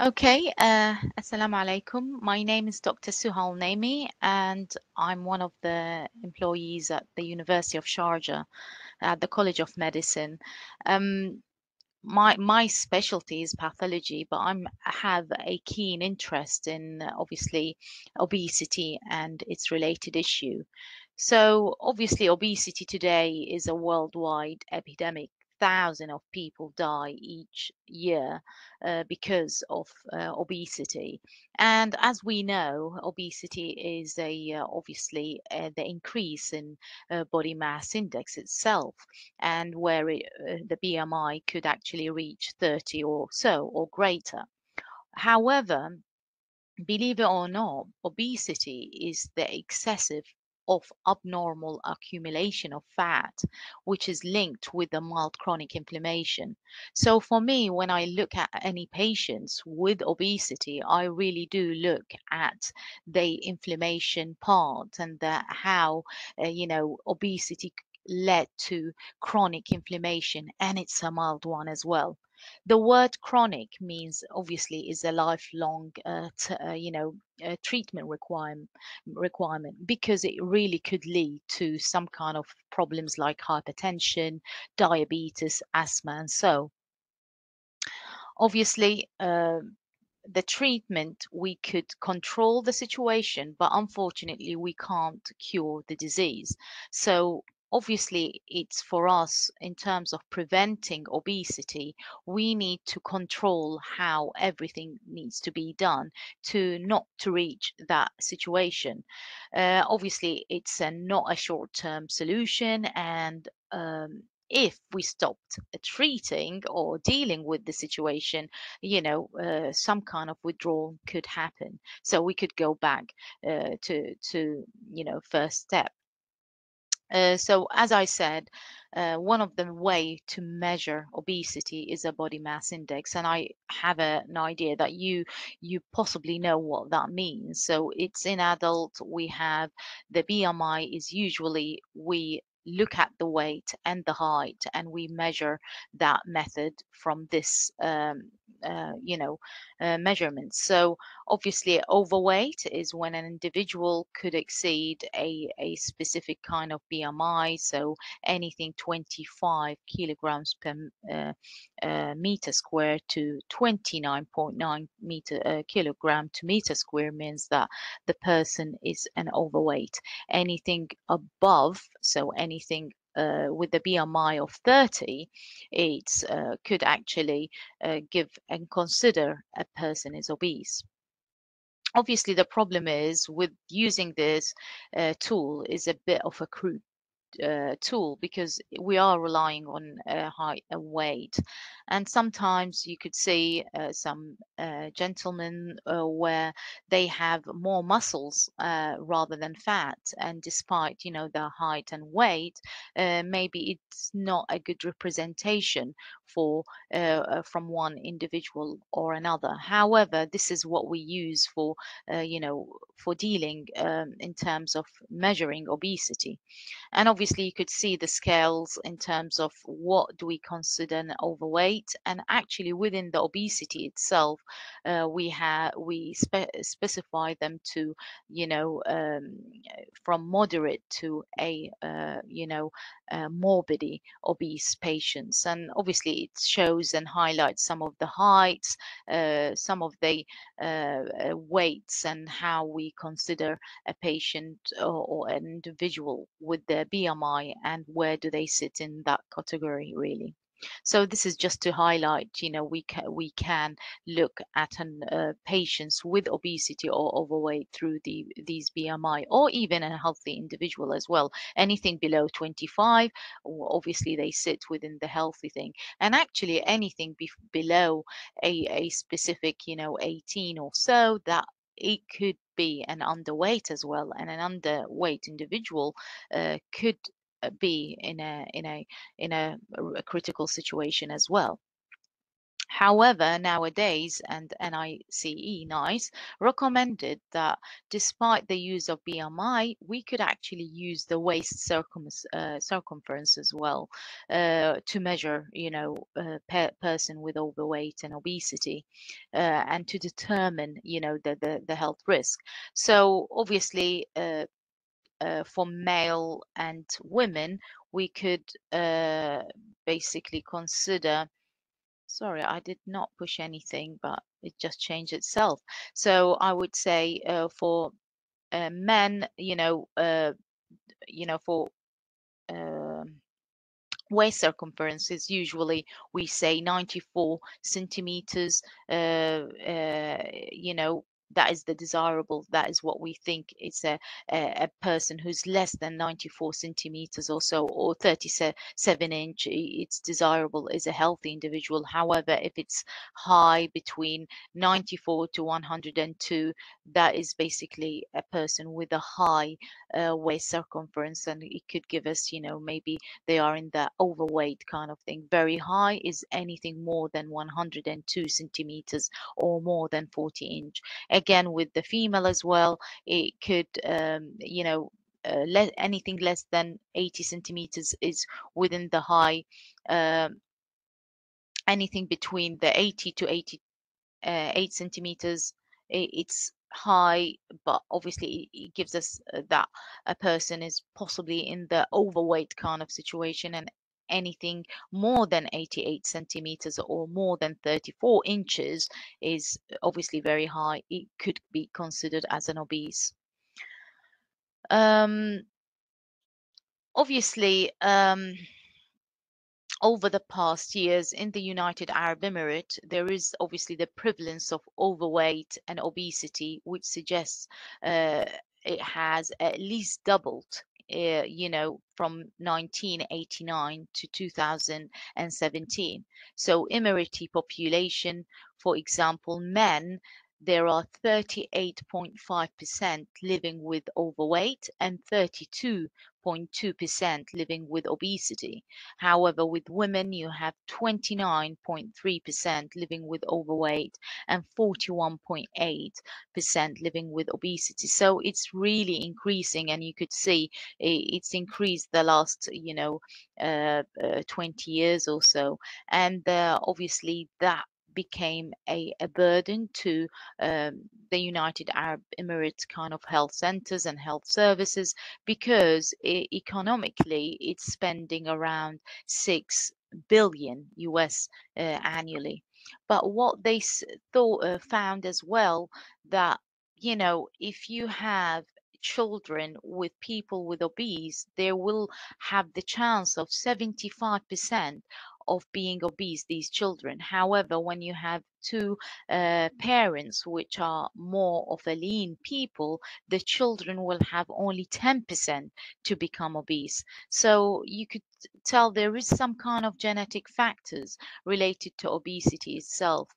Okay, uh, Assalamu alaikum. My name is Dr. Suhal Naimi, and I'm one of the employees at the University of Sharjah at the College of Medicine. Um, my my specialty is pathology, but I'm have a keen interest in obviously obesity and its related issue. So obviously obesity today is a worldwide epidemic. Thousands of people die each year uh, because of uh, obesity. And as we know, obesity is a uh, obviously uh, the increase in uh, body mass index itself, and where it, uh, the BMI could actually reach 30 or so or greater. However, believe it or not, obesity is the excessive of abnormal accumulation of fat, which is linked with the mild chronic inflammation. So for me, when I look at any patients with obesity, I really do look at the inflammation part and the, how, uh, you know, obesity led to chronic inflammation and it's a mild one as well. The word chronic means obviously is a lifelong, uh, uh, you know, uh, treatment requirement requirement because it really could lead to some kind of problems like hypertension, diabetes, asthma, and so. Obviously, uh, the treatment we could control the situation, but unfortunately we can't cure the disease. So obviously it's for us in terms of preventing obesity we need to control how everything needs to be done to not to reach that situation. Uh, obviously it's a, not a short-term solution and um, if we stopped uh, treating or dealing with the situation you know uh, some kind of withdrawal could happen. So we could go back uh, to to you know first step uh, so as I said, uh, one of the way to measure obesity is a body mass index, and I have a, an idea that you you possibly know what that means. So it's in adult we have the BMI is usually we look at the weight and the height and we measure that method from this um, uh, you know uh, measurement. So obviously overweight is when an individual could exceed a, a specific kind of bmi so anything 25 kilograms per uh, uh, meter square to 29.9 meter uh, kilogram to meter square means that the person is an overweight. Anything above so anything uh, with the BMI of 30, it uh, could actually uh, give and consider a person is obese. Obviously, the problem is with using this uh, tool is a bit of a crude uh, tool because we are relying on a height and weight. And sometimes you could see uh, some uh, gentlemen uh, where they have more muscles uh, rather than fat. And despite you know their height and weight maybe it's not a good representation for from one individual or another. However this is what we use for you know for dealing um, in terms of measuring obesity. And obviously you could see the scales in terms of what do we consider overweight and actually within the obesity itself uh, we have we spe- specify them to you know um, from moderate to a uh, you know uh, morbidly obese patients and obviously it shows and highlights some of the heights uh, some of the uh, uh, weights and how we consider a patient or, or an individual with their BMI and where do they sit in that category really. So this is just to highlight, you know, we can we can look at an uh, patients with obesity or overweight through the these BMI, or even a healthy individual as well. Anything below 25, obviously they sit within the healthy thing, and actually anything be below a a specific, you know, 18 or so, that it could be an underweight as well, and an underweight individual uh, could be in a in a in a, a critical situation as well. However, nowadays, and NICE, NICE recommended that despite the use of BMI, we could actually use the waist circum uh, circumference as well uh, to measure, you know, a pe person with overweight and obesity, uh, and to determine, you know, the, the, the health risk. So obviously, uh, for male and women, we could uh, basically consider Sorry, I did not push anything, but it just changed itself. So I would say uh, for uh, men, you know, uh, you know, for um, waist circumference is usually we say 94 centimeters. Uh, you know, that is the desirable that is what we think it's a, a, a person who's less than 94 centimeters or so or 37 inch it's desirable is a healthy individual. However if it's high between 94 to 102 that is basically a person with a high uh, waist circumference and it could give us you know maybe they are in the overweight kind of thing. Very high is anything more than 102 centimeters or more than 40 inch again with the female as well it could um, you know uh, le anything less than 80 centimeters is within the high um, anything between the 80 to 88 uh, centimeters it's high but obviously it gives us uh, that a person is possibly in the overweight kind of situation and anything more than 88 centimeters or more than 34 inches is obviously very high. It could be considered as an obese. Um, obviously, um, over the past years in the United Arab Emirates, there is obviously the prevalence of overweight and obesity, which suggests uh, it has at least doubled uh, you know, from 1989 to 2017. So Emirati population, for example, men, there are 38.5% living with overweight and 32 0.2% living with obesity. However, with women, you have 29.3% living with overweight and 41.8% living with obesity. So it's really increasing, and you could see it's increased the last, you know, uh, uh, 20 years or so. And uh, obviously, that became a, a burden to um, the United Arab Emirates kind of health centers and health services because it, economically it's spending around 6 billion US uh, annually. But what they thought uh, found as well that you know if you have children with people with obese, they will have the chance of 75% of being obese, these children. However, when you have two uh, parents which are more of a lean people, the children will have only 10% to become obese. So you could tell there is some kind of genetic factors related to obesity itself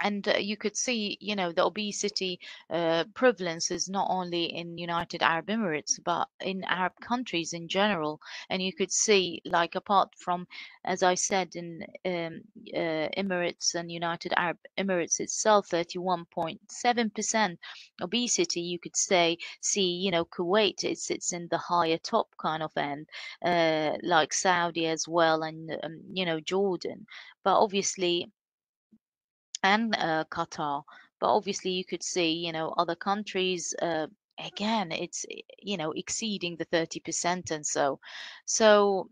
and uh, you could see you know the obesity uh, prevalence is not only in united arab emirates but in arab countries in general. And you could see like apart from as i said in um, uh, emirates and united arab emirates itself 31.7% obesity you could say see you know kuwait it sits in the higher top kind of end uh, like saudi as well and um, you know jordan. But obviously and uh, Qatar. But obviously, you could see, you know, other countries. Uh, again, it's eh, you know exceeding the 30% and so. So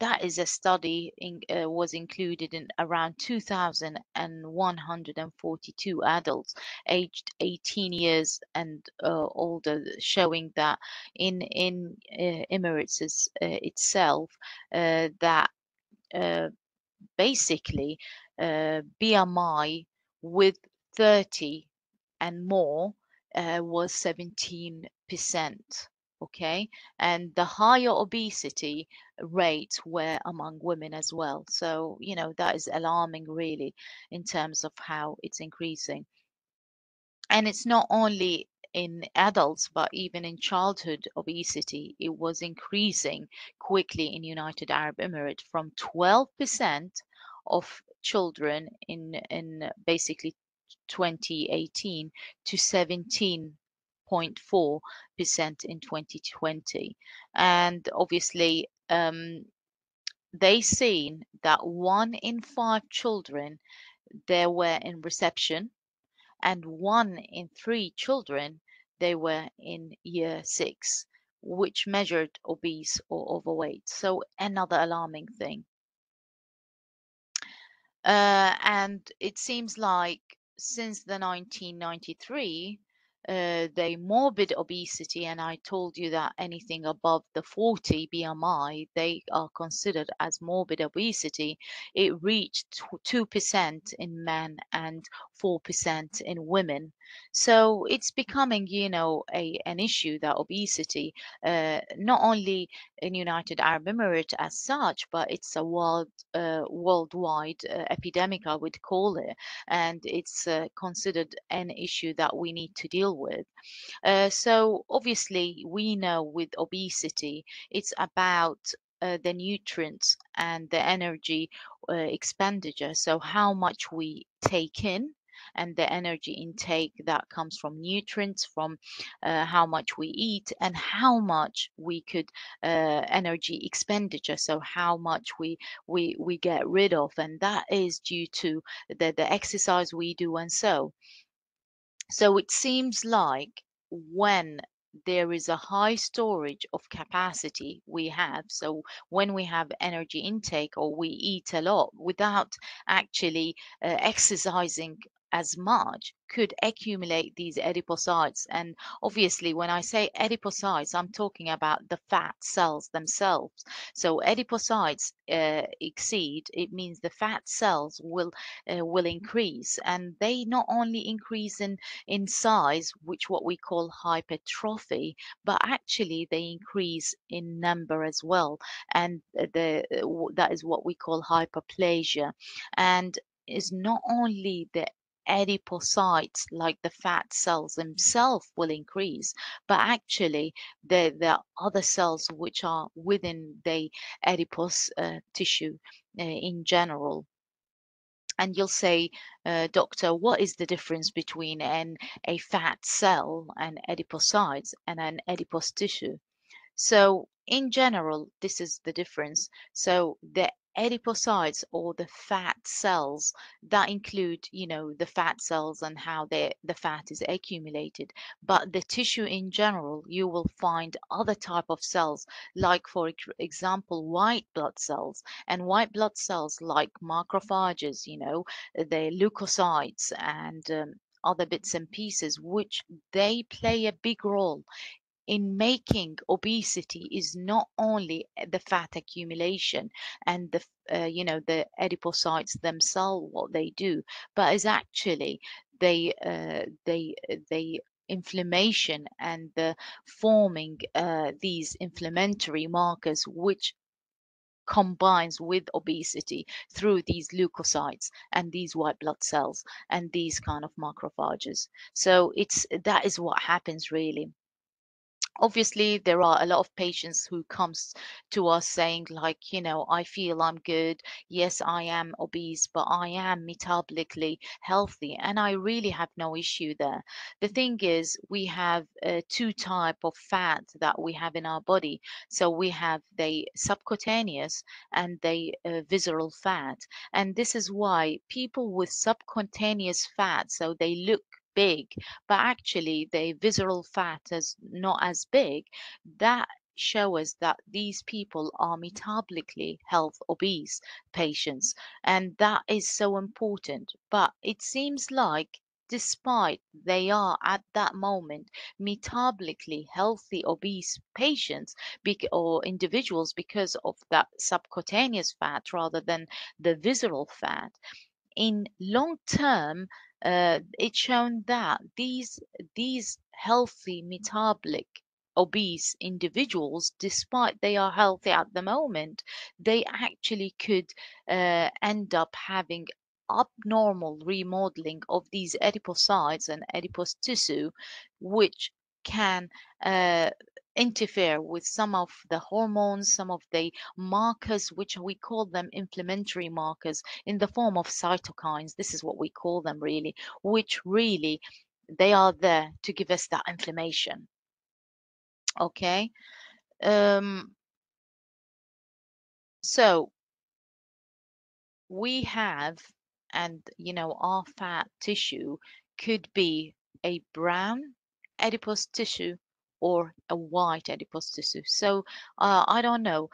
that is a study in, uh, was included in around 2,142 adults aged 18 years and uh, older, showing that in in uh, Emirates uh, itself uh, that uh, basically uh, BMI with 30 and more uh, was 17%. Okay, and the higher obesity rates were among women as well. So, you know, that is alarming really in terms of how it's increasing. And it's not only in adults, but even in childhood obesity, it was increasing quickly in United Arab Emirates from 12% of children in in basically 2018 to 17.4% in 2020. And obviously, um, they seen that one in five children there were in reception and one in three children they were in year six, which measured obese or overweight. So another alarming thing. Uh, and it seems like since the 1993, uh, the morbid obesity, and I told you that anything above the 40 BMI, they are considered as morbid obesity. It reached 2% in men and 4% in women. So it's becoming, you know, a an issue that obesity, uh, not only in United Arab Emirates as such, but it's a world uh, worldwide uh, epidemic, I would call it, and it's uh, considered an issue that we need to deal with. Uh, so obviously, we know with obesity, it's about uh, the nutrients and the energy uh, expenditure. So how much we take in and the energy intake that comes from nutrients, from uh, how much we eat, and how much we could uh, energy expenditure. So how much we we we get rid of, and that is due to the the exercise we do, and so. So it seems like when there is a high storage of capacity we have, so when we have energy intake or we eat a lot without actually uh, exercising as much, could accumulate these adipocytes. And obviously, when I say adipocytes, I'm talking about the fat cells themselves. So adipocytes uh, exceed, it means the fat cells will uh, will increase, and they not only increase in in size, which what we call hypertrophy, but actually they increase in number as well, and the that is what we call hyperplasia, and is not only the adipocytes, like the fat cells themselves, will increase, but actually there the other cells which are within the adipose uh, tissue uh, in general. And you'll say, uh, doctor, what is the difference between an, a fat cell, and adipocytes, and an adipose tissue? So in general, this is the difference. So the adipocytes or the fat cells that include you know the fat cells and how the the fat is accumulated but the tissue in general you will find other type of cells like for example white blood cells and white blood cells like macrophages you know the leukocytes and um, other bits and pieces which they play a big role in making obesity is not only eh, the fat accumulation and the uh, you know the adipocytes themselves what they do but is actually they uh, they uh, they inflammation and the forming uh, these inflammatory markers which combines with obesity through these leukocytes and these white blood cells and these kind of macrophages. So it's that is what happens really obviously there are a lot of patients who comes to us saying like you know i feel i'm good. Yes i am obese but i am metabolically healthy and i really have no issue there. The thing is we have uh, two type of fat that we have in our body. So we have the subcutaneous and the uh, visceral fat and this is why people with subcutaneous fat so they look big, but actually the visceral fat is not as big, that show us that these people are metabolically health obese patients and that is so important. But it seems like despite they are at that moment metabolically healthy obese patients or individuals because of that subcutaneous fat rather than the visceral fat in long term uh, it's shown that these these healthy metabolic obese individuals despite they are healthy at the moment they actually could uh, end up having abnormal remodeling of these adipocytes and adipose tissue which can uh, interfere with some of the hormones, some of the markers, which we call them inflammatory markers in the form of cytokines. This is what we call them really, which really they are there to give us that inflammation. Okay. Um, so we have, and you know, our fat tissue could be a brown adipose tissue or a white adipose tissue. So uh, I don't know.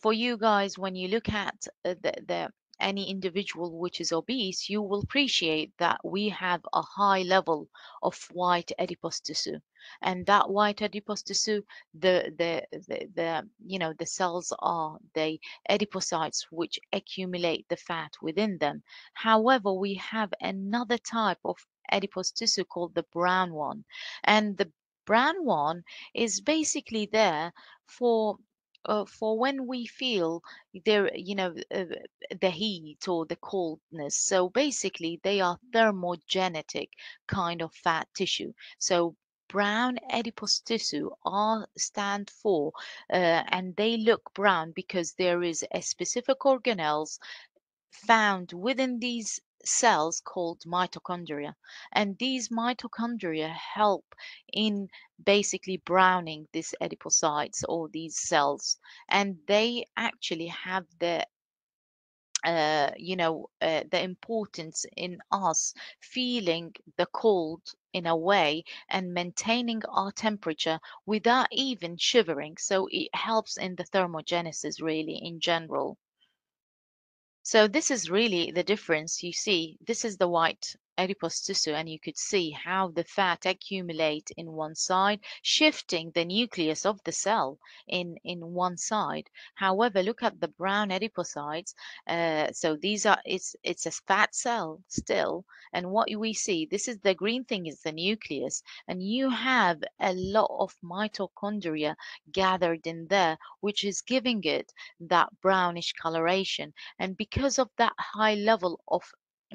For you guys, when you look at uh, the, the any individual which is obese, you will appreciate that we have a high level of white adipose tissue. And that white adipose tissue, the, the, the, the you know, the cells are the adipocytes which accumulate the fat within them. However, we have another type of adipose tissue called the brown one. And the brown one is basically there for uh, for when we feel there, you know, uh, the heat or the coldness. So basically, they are thermogenetic kind of fat tissue. So brown adipose tissue are stand for, uh, and they look brown because there is a specific organelles found within these cells called mitochondria. And these mitochondria help in basically browning these adipocytes or these cells. And they actually have the uh, you know, uh, the importance in us feeling the cold in a way and maintaining our temperature without even shivering. So it helps in the thermogenesis, really, in general. So this is really the difference you see. This is the white adipose tissue and you could see how the fat accumulate in one side, shifting the nucleus of the cell in, in one side. However, look at the brown adipocytes. Uh, so these are, it's, it's a fat cell still. And what we see, this is the green thing is the nucleus and you have a lot of mitochondria gathered in there, which is giving it that brownish coloration. And because of that high level of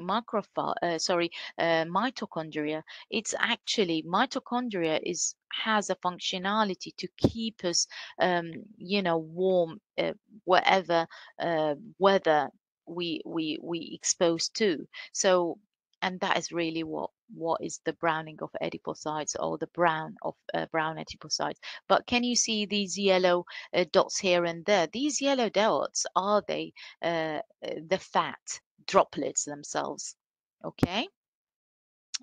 macrophage, uh, sorry, uh, mitochondria, it's actually mitochondria is has a functionality to keep us, um, you know, warm uh, whatever uh, weather we we we exposed to. So, and that is really what what is the browning of adipocytes or the brown of uh, brown adipocytes. But can you see these yellow uh, dots here and there? These yellow dots are they the fat droplets themselves. Okay,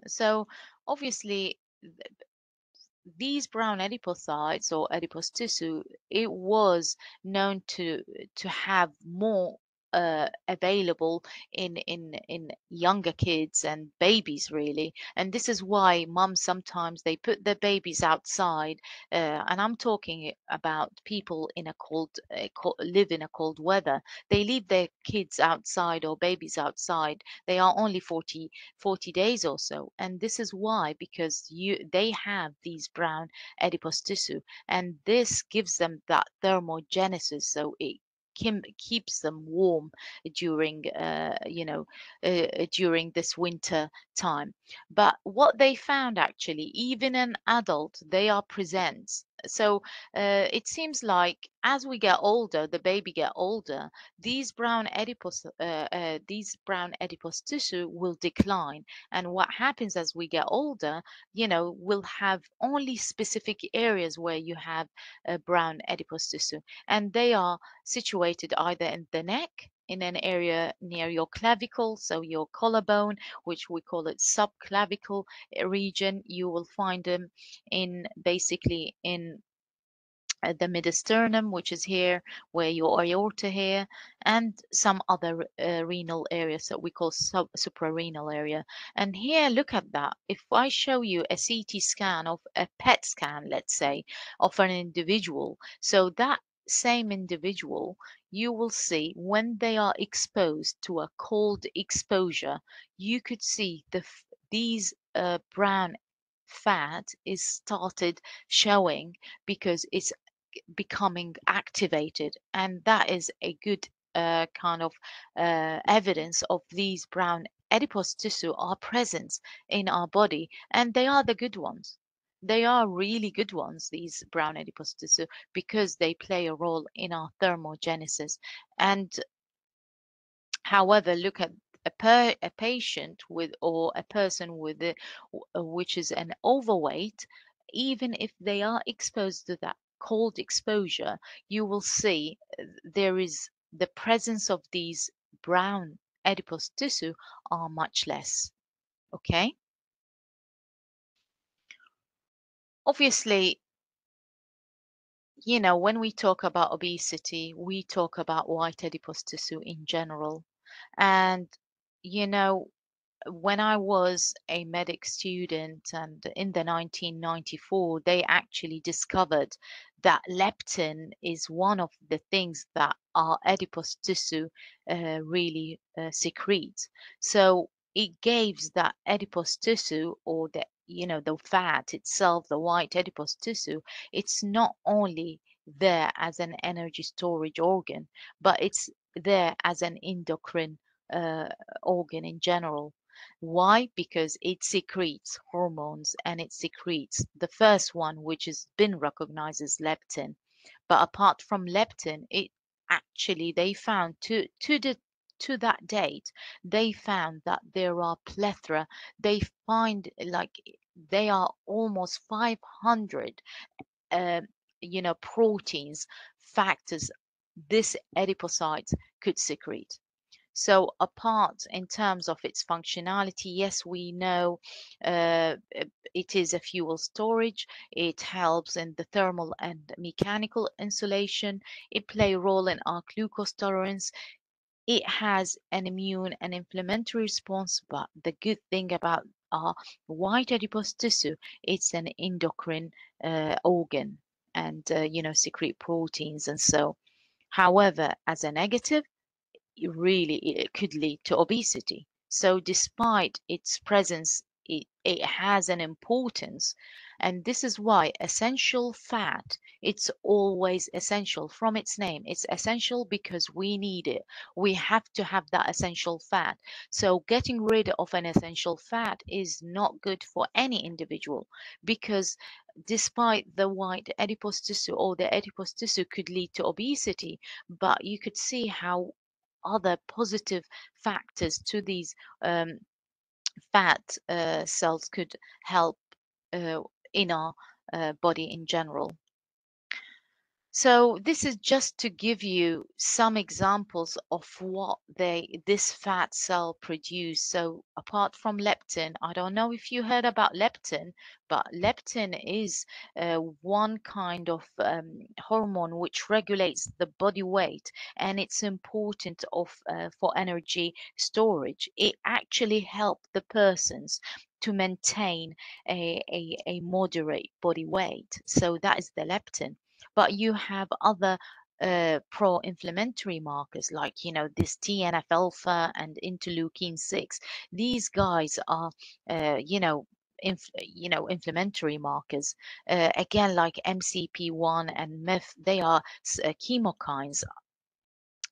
so obviously these brown adipocytes or adipose tissue, it was known to to have more uh, available in in in younger kids and babies really. And this is why mums sometimes they put their babies outside uh, and i'm talking about people in a cold uh, co- live in a cold weather. They leave their kids outside or babies outside. They are only 40 40 days or so. And this is why because you they have these brown adipose tissue. And this gives them that thermogenesis so it kim- keeps them warm during uh, you know uh, during this winter time. But what they found actually even an adult they are present so uh, it seems like as we get older the baby get older these brown adipose uh, uh, these brown adipose tissue will decline. And what happens as we get older you know we'll have only specific areas where you have a brown adipose tissue. And they are situated either in the neck in an area near your clavicle, so your collarbone, which we call it subclavicle uh, region. You will find them in basically in uh, the mediastinum, which is here, where your aorta here, and some other uh, renal areas that we call sub suprarenal area. And here, look at that. If I show you a CT scan of a PET scan, let's say, of an individual, so that same individual, you will see when they are exposed to a cold exposure, you could see the these uh, brown fat is started showing because it's becoming activated and that is a good uh, kind of uh, evidence of these brown adipose tissue are present in our body and they are the good ones they are really good ones, these brown adipose tissue, because they play a role in our thermogenesis. And however, look at a, per, a patient with or a person with it, which is an overweight, even if they are exposed to that cold exposure, you will see uh, there is the presence of these brown adipose tissue are much less. Okay. Obviously, you know, when we talk about obesity, we talk about white adipose tissue in general. And, you know, when I was a medic student and in the 1994, they actually discovered that leptin is one of the things that our adipose tissue uh, really uh, secretes. So it gives that adipose tissue or the you know the fat itself, the white adipose tissue, it's not only there as an energy storage organ, but it's there as an endocrine uh, organ in general. Why? Because it secretes hormones and it secretes the first one, which has been recognized as leptin. But apart from leptin, it actually they found to the to that date, they found that there are plethora. They find like they are almost 500 uh, you know proteins factors this adipocyte could secrete so apart in terms of its functionality, yes, we know uh, it is a fuel storage. It helps in the thermal and mechanical insulation. It play a role in our glucose tolerance. It has an immune and inflammatory response, but the good thing about our white adipose tissue, it's an endocrine uh, organ and, uh, you know, secrete proteins and so. However, as a negative, it really it could lead to obesity. So despite its presence, it, it has an importance. And this is why essential fat, it's always essential from its name. It's essential because we need it. We have to have that essential fat. So getting rid of an essential fat is not good for any individual because despite the white adipose tissue or the adipose tissue could lead to obesity, but you could see how other positive factors to these um, fat uh, cells could help uh, in our uh, body in general. So this is just to give you some examples of what they this fat cell produce. So apart from leptin, I don't know if you heard about leptin, but leptin is uh, one kind of um, hormone which regulates the body weight, and it's important of uh, for energy storage. It actually helps the persons to maintain a, a, a moderate body weight. So that is the leptin but you have other uh, pro-inflammatory markers like you know this TNF alpha and interleukin 6 these guys are uh, you know inf- you know inflammatory markers. Uh, again like MCP1 and MEF they are uh, chemokines.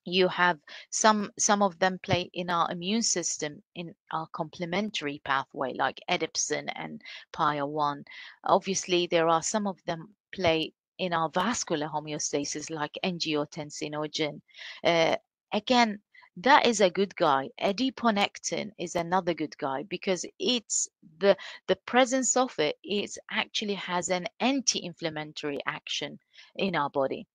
You have some some of them play in our immune system in our complementary pathway like adipsin and PAI-1 obviously there are some of them play in our vascular homeostasis like angiotensinogen. Uh, again, that is a good guy. Adiponectin is another good guy because it's the the presence of it it actually has an anti-inflammatory action in our body.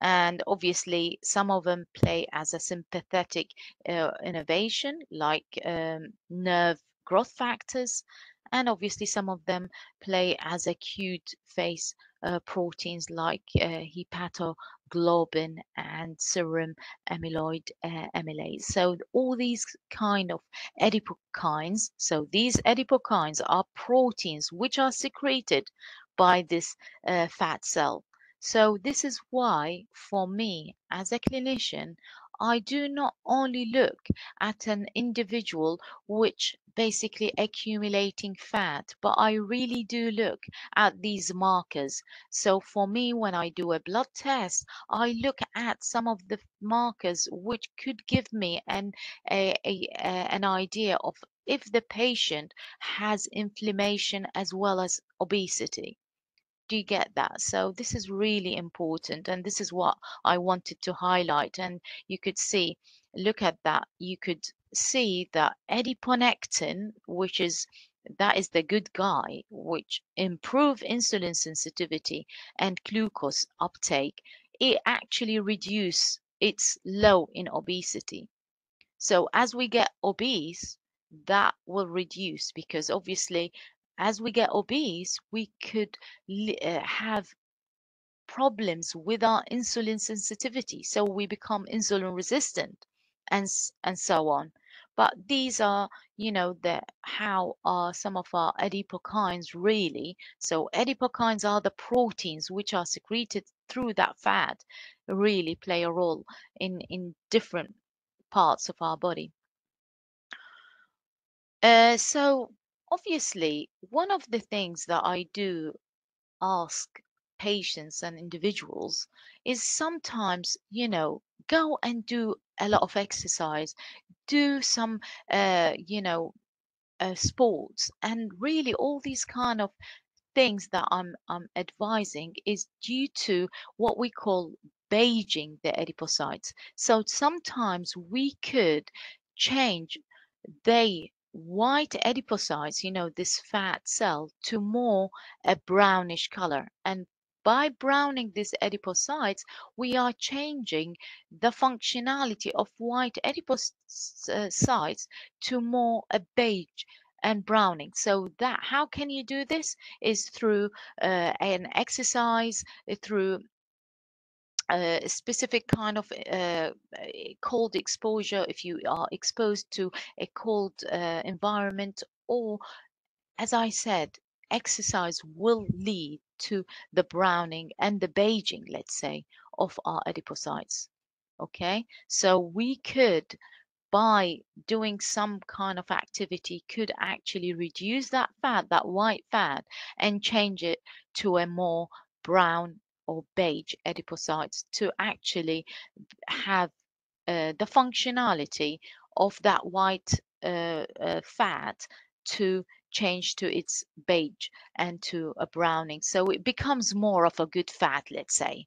And obviously, some of them play as a sympathetic uh, innervation, like um, nerve growth factors, and obviously some of them play as acute phase uh, proteins like uh, hepatoglobin and serum amyloid uh, amylase. So all these kind of adipokines, so these adipokines are proteins which are secreted by this uh, fat cell. So this is why for me as a clinician, I do not only look at an individual which basically accumulating fat, but I really do look at these markers. So for me, when I do a blood test, I look at some of the markers which could give me an a, a, a an idea of if the patient has inflammation as well as obesity. Do you get that? So this is really important, and this is what I wanted to highlight. And you could see, look at that. You could see that adiponectin, which is that is the good guy, which improve insulin sensitivity and glucose uptake. It actually reduce it's low in obesity. So as we get obese, that will reduce because obviously as we get obese, we could uh, have problems with our insulin sensitivity. So we become insulin resistant and, and so on. But these are, you know, the how are some of our adipokines really. So adipokines are the proteins which are secreted through that fat really play a role in, in different parts of our body. Uh, so obviously, one of the things that I do ask patients and individuals is sometimes, you know, go and do a lot of exercise, do some, uh, you know, uh, sports, and really all these kind of things that I'm, I'm advising is due to what we call beiging the adipocytes. So sometimes we could change the white adipocytes, you know, this fat cell, to more a brownish color. And by browning these adipocytes, we are changing the functionality of white adipocytes to more a beige and browning. So that how can you do this is through uh, an exercise, uh, through a specific kind of uh, cold exposure if you are exposed to a cold uh, environment or as I said exercise will lead to the browning and the beiging let's say of our adipocytes okay? So we could by doing some kind of activity could actually reduce that fat, that white fat, and change it to a more brown or beige adipocytes to actually have uh, the functionality of that white uh, uh, fat to change to its beige and to a browning. So it becomes more of a good fat, let's say.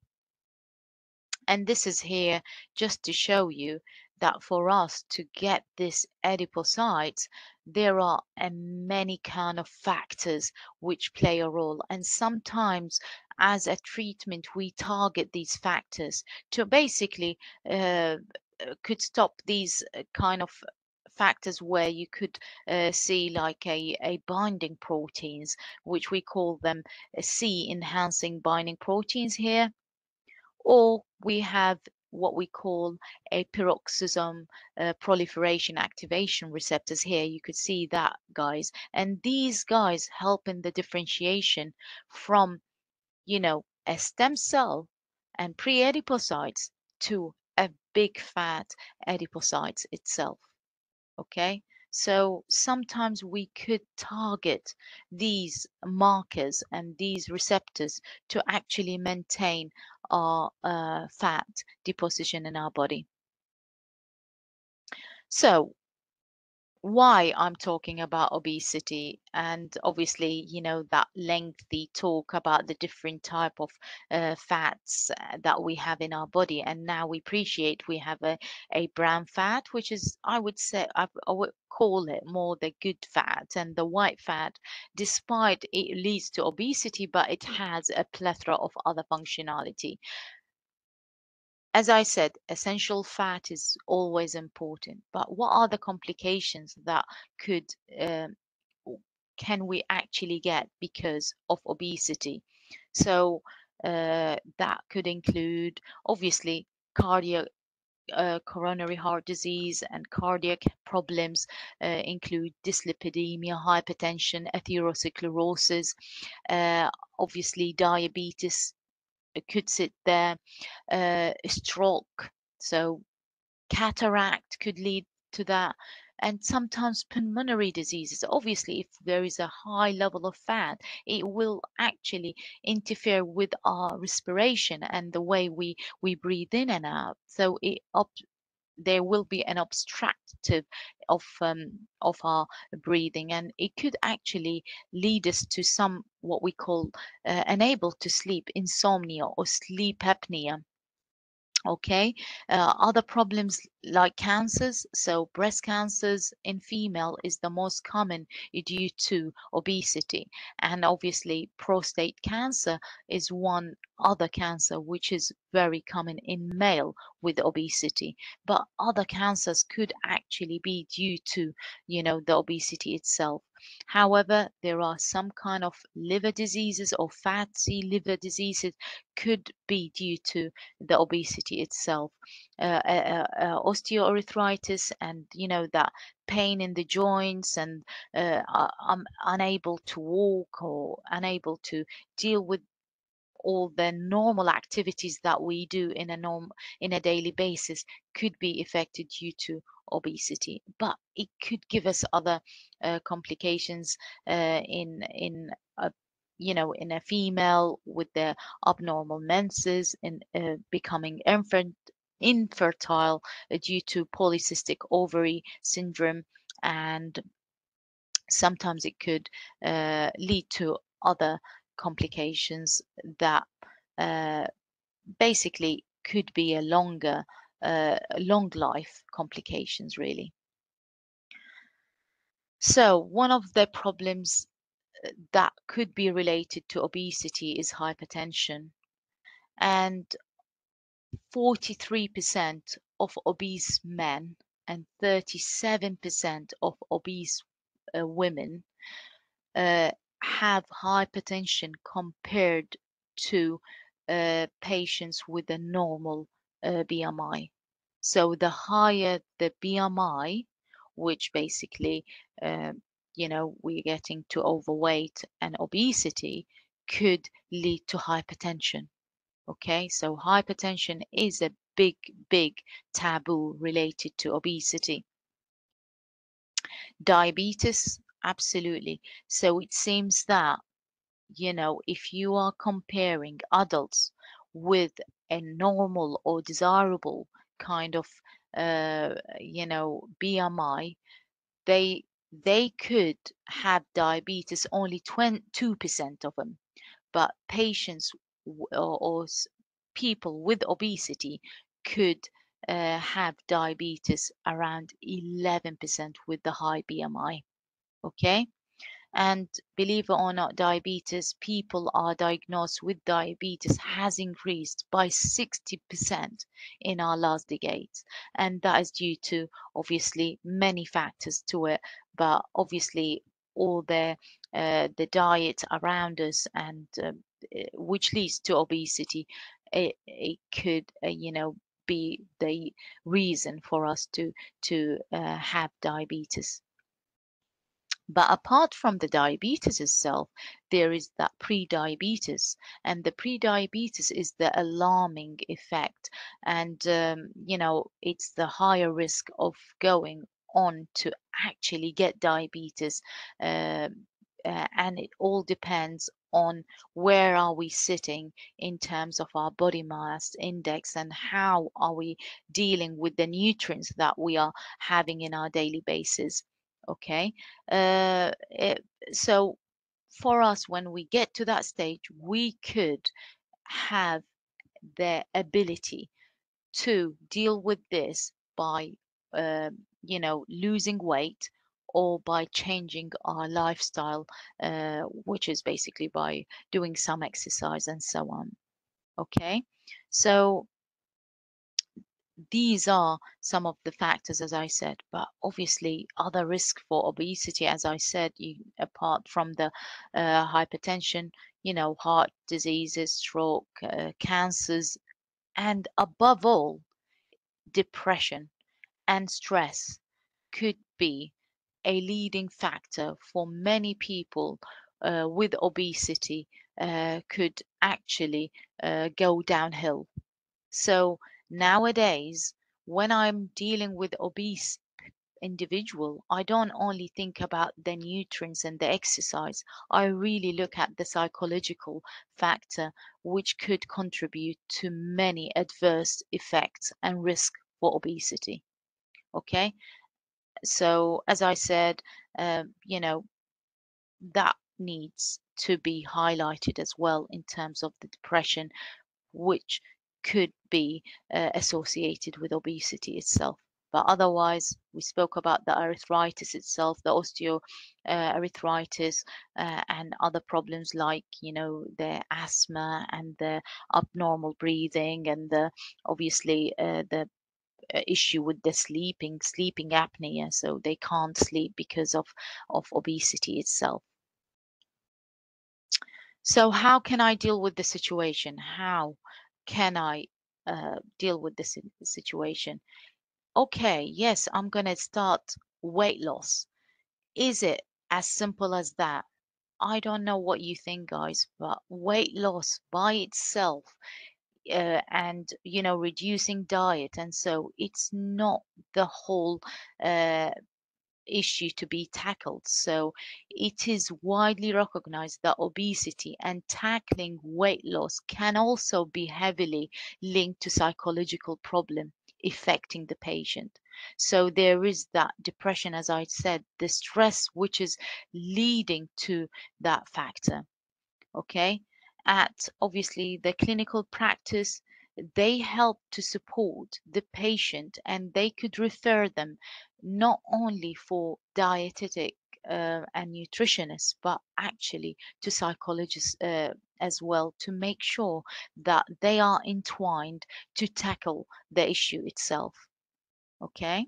And this is here just to show you that for us to get this adipocytes, there are a many kind of factors which play a role. And sometimes as a treatment, we target these factors to basically uh, could stop these kind of factors where you could uh, see like a, a binding proteins, which we call them C enhancing binding proteins here or we have what we call a peroxisome uh, proliferation activation receptors here. You could see that, guys. And these guys help in the differentiation from, you know, a stem cell and pre-adipocytes to a big fat adipocytes itself. Okay. So sometimes we could target these markers and these receptors to actually maintain our uh, fat deposition in our body. So why I'm talking about obesity and obviously you know that lengthy talk about the different type of uh, fats uh, that we have in our body. And now we appreciate we have a, a brown fat which is I would say I, I would call it more the good fat and the white fat despite it leads to obesity but it has a plethora of other functionality as I said, essential fat is always important, but what are the complications that could um, can we actually get because of obesity? So uh, that could include obviously cardiac uh, coronary heart disease and cardiac problems uh, include dyslipidemia, hypertension, atherosclerosis, uh, obviously diabetes could sit there, uh, stroke, so cataract could lead to that, and sometimes pulmonary diseases. Obviously, if there is a high level of fat, it will actually interfere with our respiration and the way we we breathe in and out. So it up there will be an obstructive of um, of our breathing and it could actually lead us to some what we call uh, unable to sleep insomnia or sleep apnea okay? Uh, other problems like cancers so breast cancers in female is the most common due to obesity. And obviously prostate cancer is one other cancer which is very common in male with obesity. But other cancers could actually be due to you know the obesity itself. However there are some kind of liver diseases or fatty liver diseases could be due to the obesity itself. Uh, uh, uh, osteoarthritis and you know that pain in the joints and uh, I'm unable to walk or unable to deal with all the normal activities that we do in a norm in a daily basis could be affected due to obesity. But it could give us other uh, complications uh, in in a you know in a female with the abnormal menses and uh, becoming infant infertile uh, due to polycystic ovary syndrome and sometimes it could uh, lead to other complications that uh, basically could be a longer, uh, long life complications, really. So, one of the problems uh, that could be related to obesity is hypertension. And 43% of obese men and 37% of obese uh, women uh, have hypertension compared to uh, patients with a normal uh, BMI. So the higher the BMI, which basically, uh, you know, we're getting to overweight and obesity, could lead to hypertension. Okay, so hypertension is a big, big taboo related to obesity. Diabetes, absolutely. So it seems that, you know, if you are comparing adults with a normal or desirable kind of, uh, you know, BMI, they they could have diabetes only 2% of them, but patients or, or people with obesity could uh, have diabetes around 11% with the high BMI. Okay. And believe it or not, diabetes, people are diagnosed with diabetes has increased by 60% in our last decades. And that is due to obviously many factors to it, but obviously all the uh, the diet around us and uh, which leads to obesity it, it could uh, you know be the reason for us to to uh, have diabetes. But apart from the diabetes itself, there is that pre-diabetes, and the pre-diabetes is the alarming effect, and um, you know it's the higher risk of going on to actually get diabetes, uh, uh, and it all depends on where are we sitting in terms of our body mass index and how are we dealing with the nutrients that we are having in our daily basis okay? Uh, it, so for us when we get to that stage we could have the ability to deal with this by uh, you know losing weight or by changing our lifestyle uh, which is basically by doing some exercise and so on okay? So these are some of the factors, as I said, but obviously other risk for obesity, as I said, you, apart from the uh, hypertension, you know, heart diseases, stroke, uh, cancers, and above all, depression and stress could be a leading factor for many people uh, with obesity uh, could actually uh, go downhill. So Nowadays, when I'm dealing with obese individual, I don't only think about the nutrients and the exercise. I really look at the psychological factor, which could contribute to many adverse effects and risk for obesity. Okay, so as I said, um, you know, that needs to be highlighted as well in terms of the depression, which could be uh, associated with obesity itself. But otherwise, we spoke about the arthritis itself, the osteoarthritis, uh, uh, and other problems like, you know, the asthma and the abnormal breathing, and the obviously uh, the uh, issue with the sleeping, sleeping apnea. So they can't sleep because of of obesity itself. So how can I deal with the situation? How can I uh, deal with this situation? Okay, yes, I'm going to start weight loss. Is it as simple as that? I don't know what you think, guys, but weight loss by itself uh, and you know reducing diet and so it's not the whole uh, issue to be tackled. So it is widely recognized that obesity and tackling weight loss can also be heavily linked to psychological problem affecting the patient. So there is that depression, as I said, the stress which is leading to that factor. Okay. At obviously the clinical practice, they help to support the patient and they could refer them not only for dietetic uh, and nutritionists, but actually to psychologists uh, as well to make sure that they are entwined to tackle the issue itself. Okay.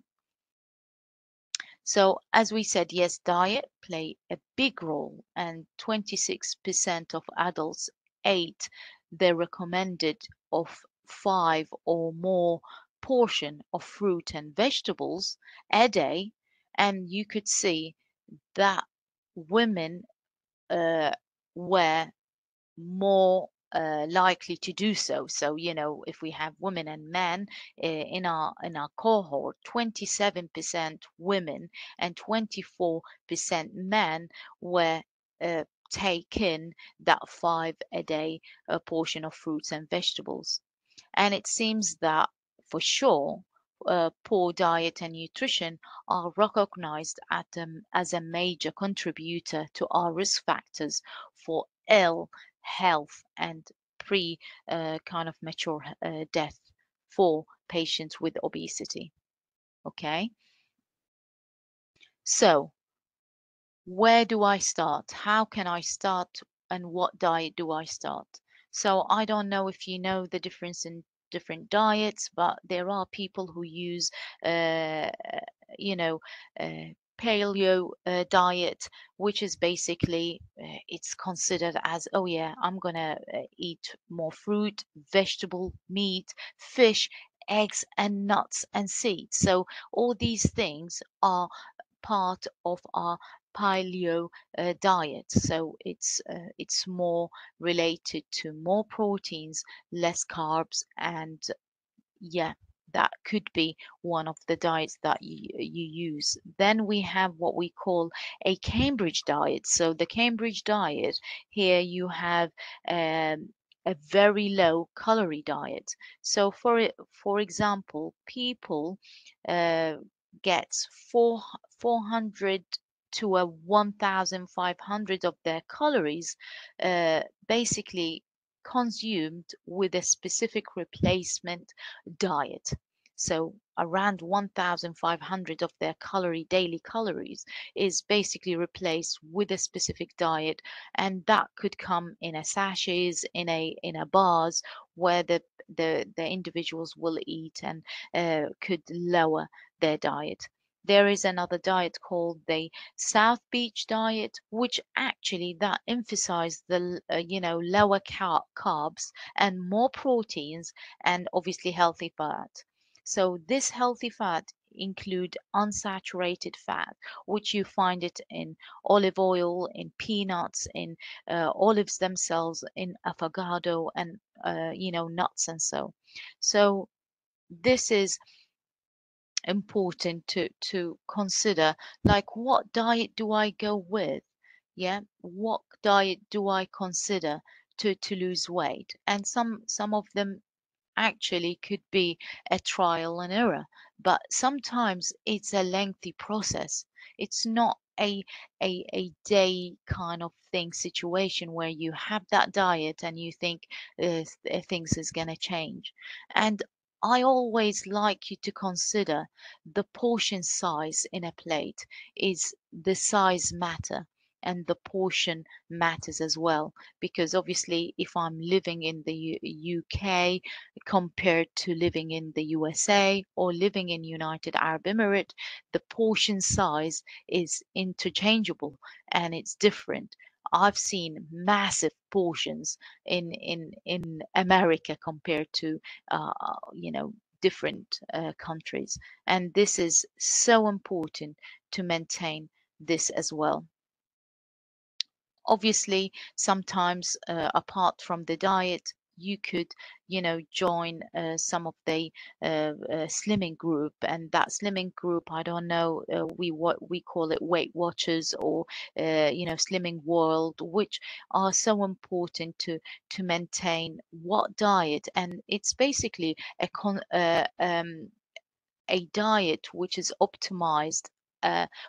So as we said, yes, diet play a big role and 26% of adults ate the recommended of five or more portion of fruit and vegetables a day and you could see that women uh, were more uh, likely to do so. So you know, if we have women and men uh, in our in our cohort, 27% women and 24% men were uh, taking that five a day uh, portion of fruits and vegetables. And it seems that for sure, uh, poor diet and nutrition are recognized at, um, as a major contributor to our risk factors for ill health and pre uh, kind of mature uh, death for patients with obesity. Okay. So, where do I start? How can I start and what diet do I start? So I don't know if you know the difference in different diets, but there are people who use, uh, you know, uh, paleo uh, diet, which is basically uh, it's considered as oh yeah, I'm gonna uh, eat more fruit, vegetable, meat, fish, eggs, and nuts and seeds. So all these things are part of our paleo uh, diet. So it's uh, it's more related to more proteins, less carbs, and yeah, that could be one of the diets that you, you use. Then we have what we call a Cambridge diet. So the Cambridge diet here you have um, a very low calorie diet. So for for example, people uh, gets four 400 to a 1500 of their calories uh, basically consumed with a specific replacement diet. So around 1,500 of their calorie daily calories is basically replaced with a specific diet, and that could come in a sachets, in a in a bars where the the, the individuals will eat and uh, could lower their diet. There is another diet called the South Beach diet, which actually that emphasized the uh, you know lower car- carbs and more proteins and obviously healthy fat. So this healthy fat include unsaturated fat, which you find it in olive oil, in peanuts, in uh, olives themselves, in avocado, and uh, you know nuts and so. So this is important to to consider like what diet do I go with yeah what diet do I consider to to lose weight and some some of them actually could be a trial and error, but sometimes it's a lengthy process. It's not a a a day kind of thing situation where you have that diet and you think uh, things is going to change. And I always like you to consider the portion size in a plate is the size matter and the portion matters as well. Because obviously if i'm living in the U- uk compared to living in the usa or living in united arab emirates the portion size is interchangeable and it's different i've seen massive portions in in in america compared to uh, you know different uh, countries and this is so important to maintain this as well. Obviously sometimes uh, apart from the diet you could you know join uh, some of the uh, uh, slimming group and that slimming group i don't know uh, we what we call it weight watchers or you know slimming world which are so important to to maintain what diet and it's basically a con um, a diet which is optimized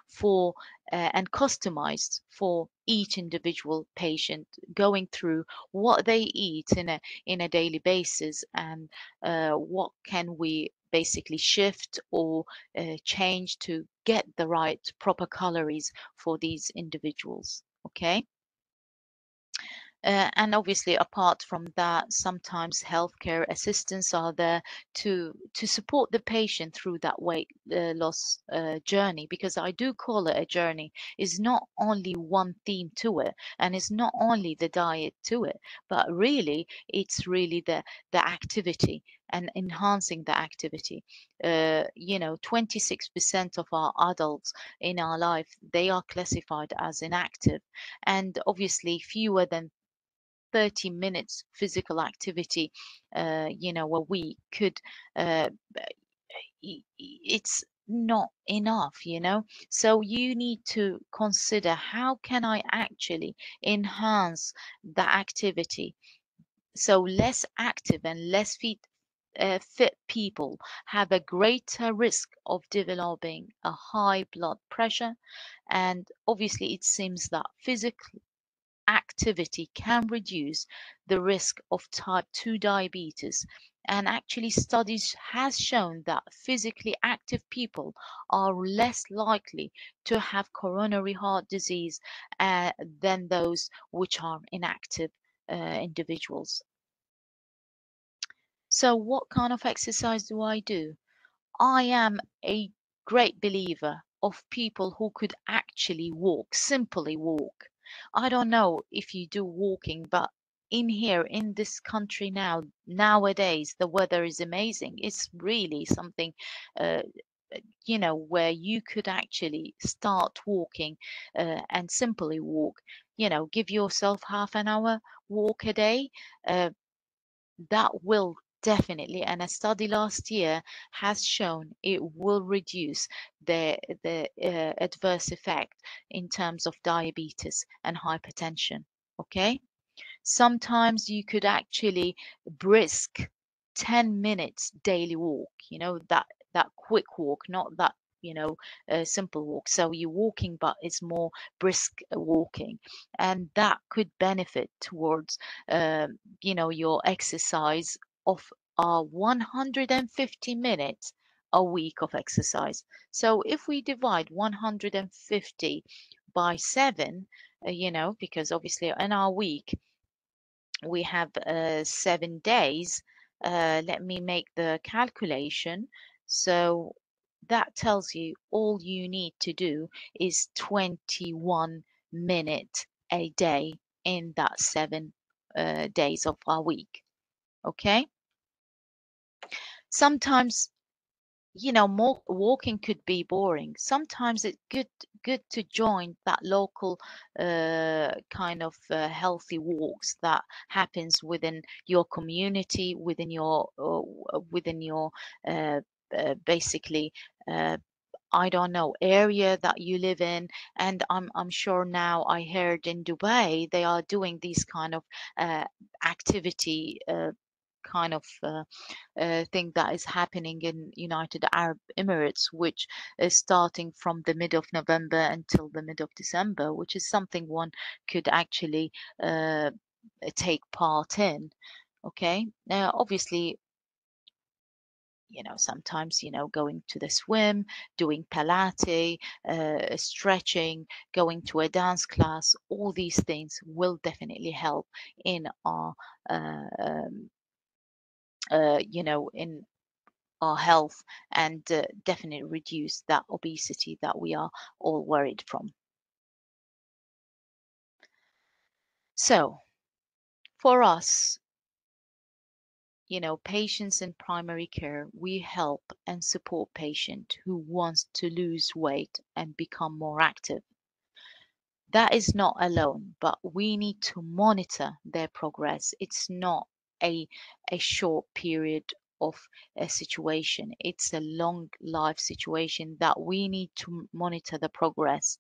for uh, and customized for each individual patient going through what they eat in a in a daily basis and uh, what can we basically shift or uh, change to get the right proper calories for these individuals okay uh, and obviously, apart from that, sometimes healthcare assistants are there to to support the patient through that weight uh, loss uh, journey. Because I do call it a journey. Is not only one theme to it, and it's not only the diet to it, but really, it's really the the activity and enhancing the activity. Uh, you know, 26% of our adults in our life they are classified as inactive, and obviously fewer than 30 minutes physical activity uh, you know a week could uh, it's not enough you know? So you need to consider how can i actually enhance the activity? So less active and less fit uh, fit people have a greater risk of developing a high blood pressure and obviously it seems that physical activity can reduce the risk of type 2 diabetes. And actually studies has shown that physically active people are less likely to have coronary heart disease uh, than those which are inactive uh, individuals. So what kind of exercise do i do? I am a great believer of people who could actually walk, simply walk. I don't know if you do walking, but in here, in this country now, nowadays, the weather is amazing. It's really something, uh, you know, where you could actually start walking uh, and simply walk. You know, give yourself half an hour walk a day. Uh, that will definitely and a study last year has shown it will reduce the the uh, adverse effect in terms of diabetes and hypertension okay? Sometimes you could actually brisk 10 minutes daily walk you know that that quick walk not that you know a simple walk. So you're walking but it's more brisk uh, walking and that could benefit towards um, you know your exercise of uh, 150 minutes a week of exercise so if we divide 150 by 7 uh, you know because obviously in our week we have uh, seven days. Uh, let me make the calculation. So that tells you all you need to do is 21 minutes a day in that seven uh, days of our week. Okay. Sometimes you know more walking could be boring. Sometimes it's good good to join that local uh, kind of uh, healthy walks that happens within your community within your uh, within your uh, uh, basically uh, I don't know area that you live in, and I'm I'm sure now I heard in Dubai they are doing these kind of uh, activity uh, kind of uh, uh, thing that is happening in United Arab Emirates, which is starting from the mid of November until the mid of December, which is something one could actually uh, take part in. Okay, now obviously you know sometimes you know going to the swim doing pilates uh, stretching going to a dance class all these things will definitely help in our uh, um, uh, you know in our health and uh, definitely reduce that obesity that we are all worried from so for us you know, patients in primary care, we help and support patient who wants to lose weight and become more active. That is not alone, but we need to monitor their progress. It's not a, a short period of a situation. It's a long life situation that we need to monitor the progress.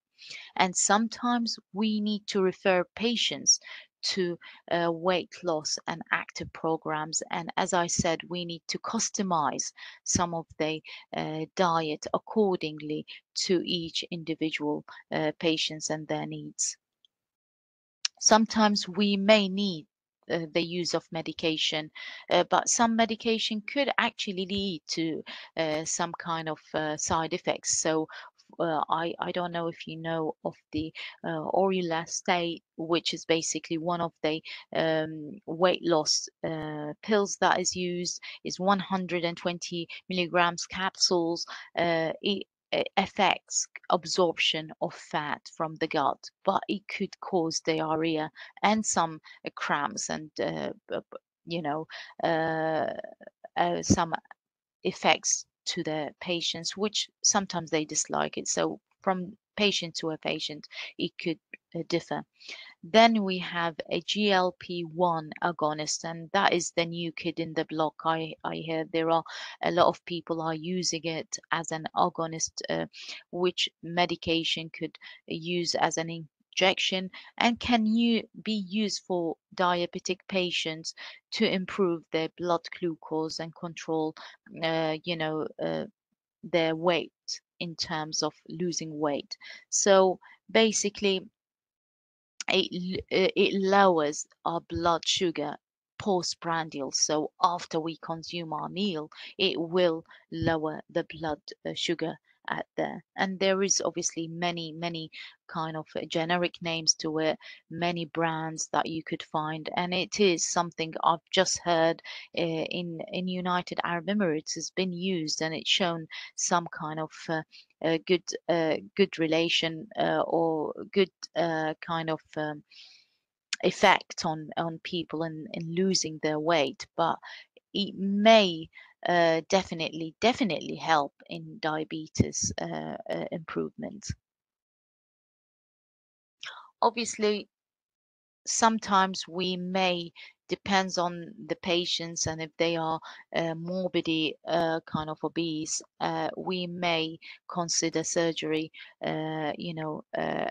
And sometimes we need to refer patients to uh, weight loss and active programs. And as I said, we need to customize some of the uh, diet accordingly to each individual uh, patients and their needs. Sometimes we may need uh, the use of medication, uh, but some medication could actually lead to uh, some kind of uh, side effects. So uh, I, I don't know if you know of the uh, which is basically one of the um, weight loss uh, pills that is used, is 120 milligrams capsules. Uh, it affects absorption of fat from the gut, but it could cause diarrhea and some uh, cramps and uh, you know uh, some effects to the patients, which sometimes they dislike it. So from patient to a patient, it could differ. Then we have a GLP-1 agonist, and that is the new kid in the block. I, I hear there are a lot of people are using it as an agonist, uh, which medication could use as an injection and can you be used for diabetic patients to improve their blood glucose and control uh, you know uh, their weight in terms of losing weight so basically it, it lowers our blood sugar postprandial. So after we consume our meal, it will lower the blood uh, sugar at there. And there is obviously many, many kind of uh, generic names to it, many brands that you could find. And it is something I've just heard uh, in in United Arab Emirates has been used and it's shown some kind of uh, uh, good uh, good relation uh, or good uh, kind of um, effect on on people and in, in losing their weight but it may uh, definitely definitely help in diabetes uh, uh, improvement. Obviously sometimes we may depends on the patients and if they are uh, morbidly uh, kind of obese uh, we may consider surgery uh, you know uh,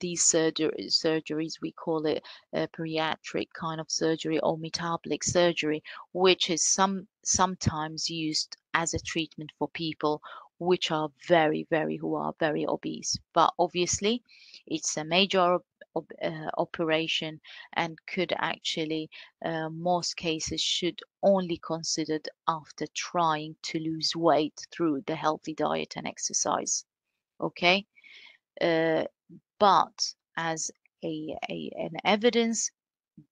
these surgeries we call it a bariatric kind of surgery or metabolic surgery which is some sometimes used as a treatment for people which are very very who are very obese. But obviously it's a major uh, operation and could actually uh, most cases should only considered after trying to lose weight through the healthy diet and exercise okay? Uh, but as a, a an evidence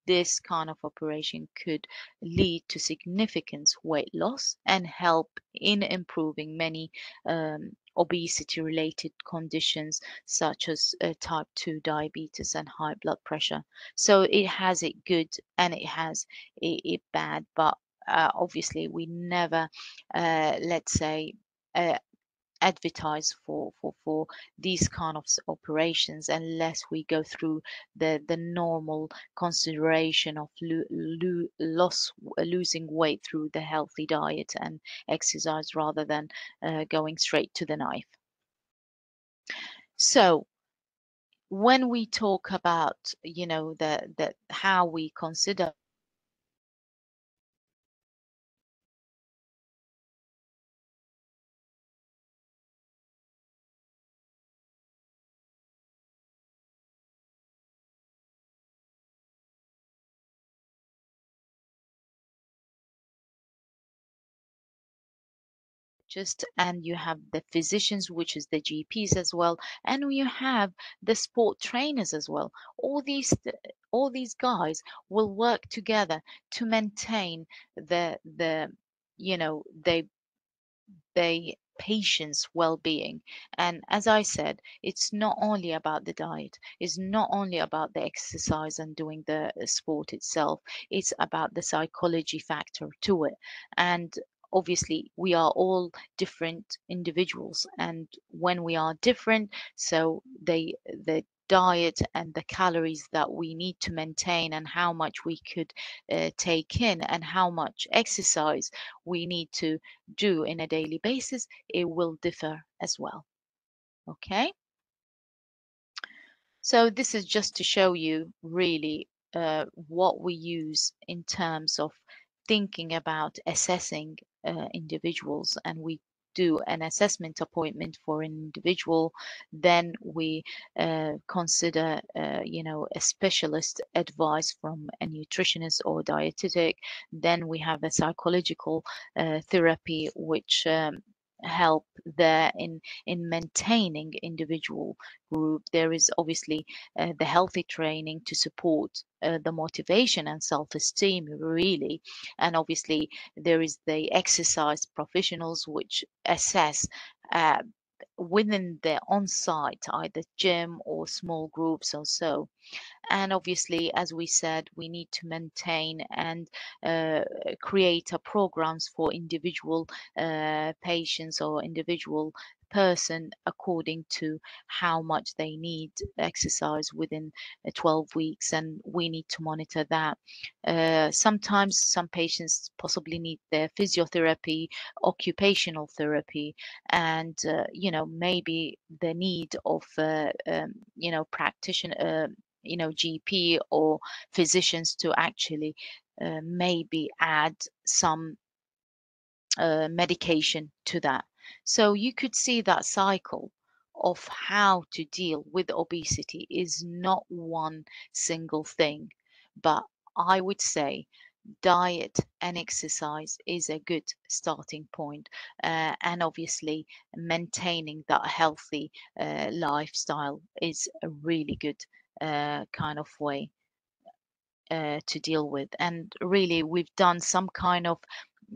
this kind of operation could lead to significant weight loss and help in improving many um, obesity related conditions such as uh, type 2 diabetes and high blood pressure. So it has it good and it has it, it bad but uh, obviously we never uh, let's say uh, advertise for for for these kind of operations unless we go through the the normal consideration of lo- lo- loss losing weight through the healthy diet and exercise rather than uh, going straight to the knife. So when we talk about you know the the how we consider just and you have the physicians which is the gps as well and you have the sport trainers as well. All these all these guys will work together to maintain the the you know they they patient's well-being. And as i said it's not only about the diet it's not only about the exercise and doing the uh, sport itself it's about the psychology factor to it. And obviously we are all different individuals and when we are different so they the diet and the calories that we need to maintain and how much we could uh, take in and how much exercise we need to do in a daily basis it will differ as well. Okay? So this is just to show you really uh, what we use in terms of thinking about assessing uh, individuals and we do an assessment appointment for an individual then we uh, consider uh, you know a specialist advice from a nutritionist or dietetic. Then we have a psychological uh, therapy which um, help there in in maintaining individual group. There is obviously uh, the healthy training to support uh, the motivation and self-esteem really. And obviously there is the exercise professionals which assess uh, within their on-site either gym or small groups or so. And obviously as we said we need to maintain and uh, create programs for individual uh, patients or individual person according to how much they need exercise within uh, 12 weeks and we need to monitor that. Uh, sometimes some patients possibly need their physiotherapy occupational therapy and uh, you know maybe the need of uh, um, you know practitioner uh, you know gp or physicians to actually uh, maybe add some medication to that so you could see that cycle of how to deal with obesity is not one single thing but i would say diet and exercise is a good starting point, uh, and obviously maintaining that healthy uh, lifestyle is a really good uh, kind of way uh, to deal with. And really, we've done some kind of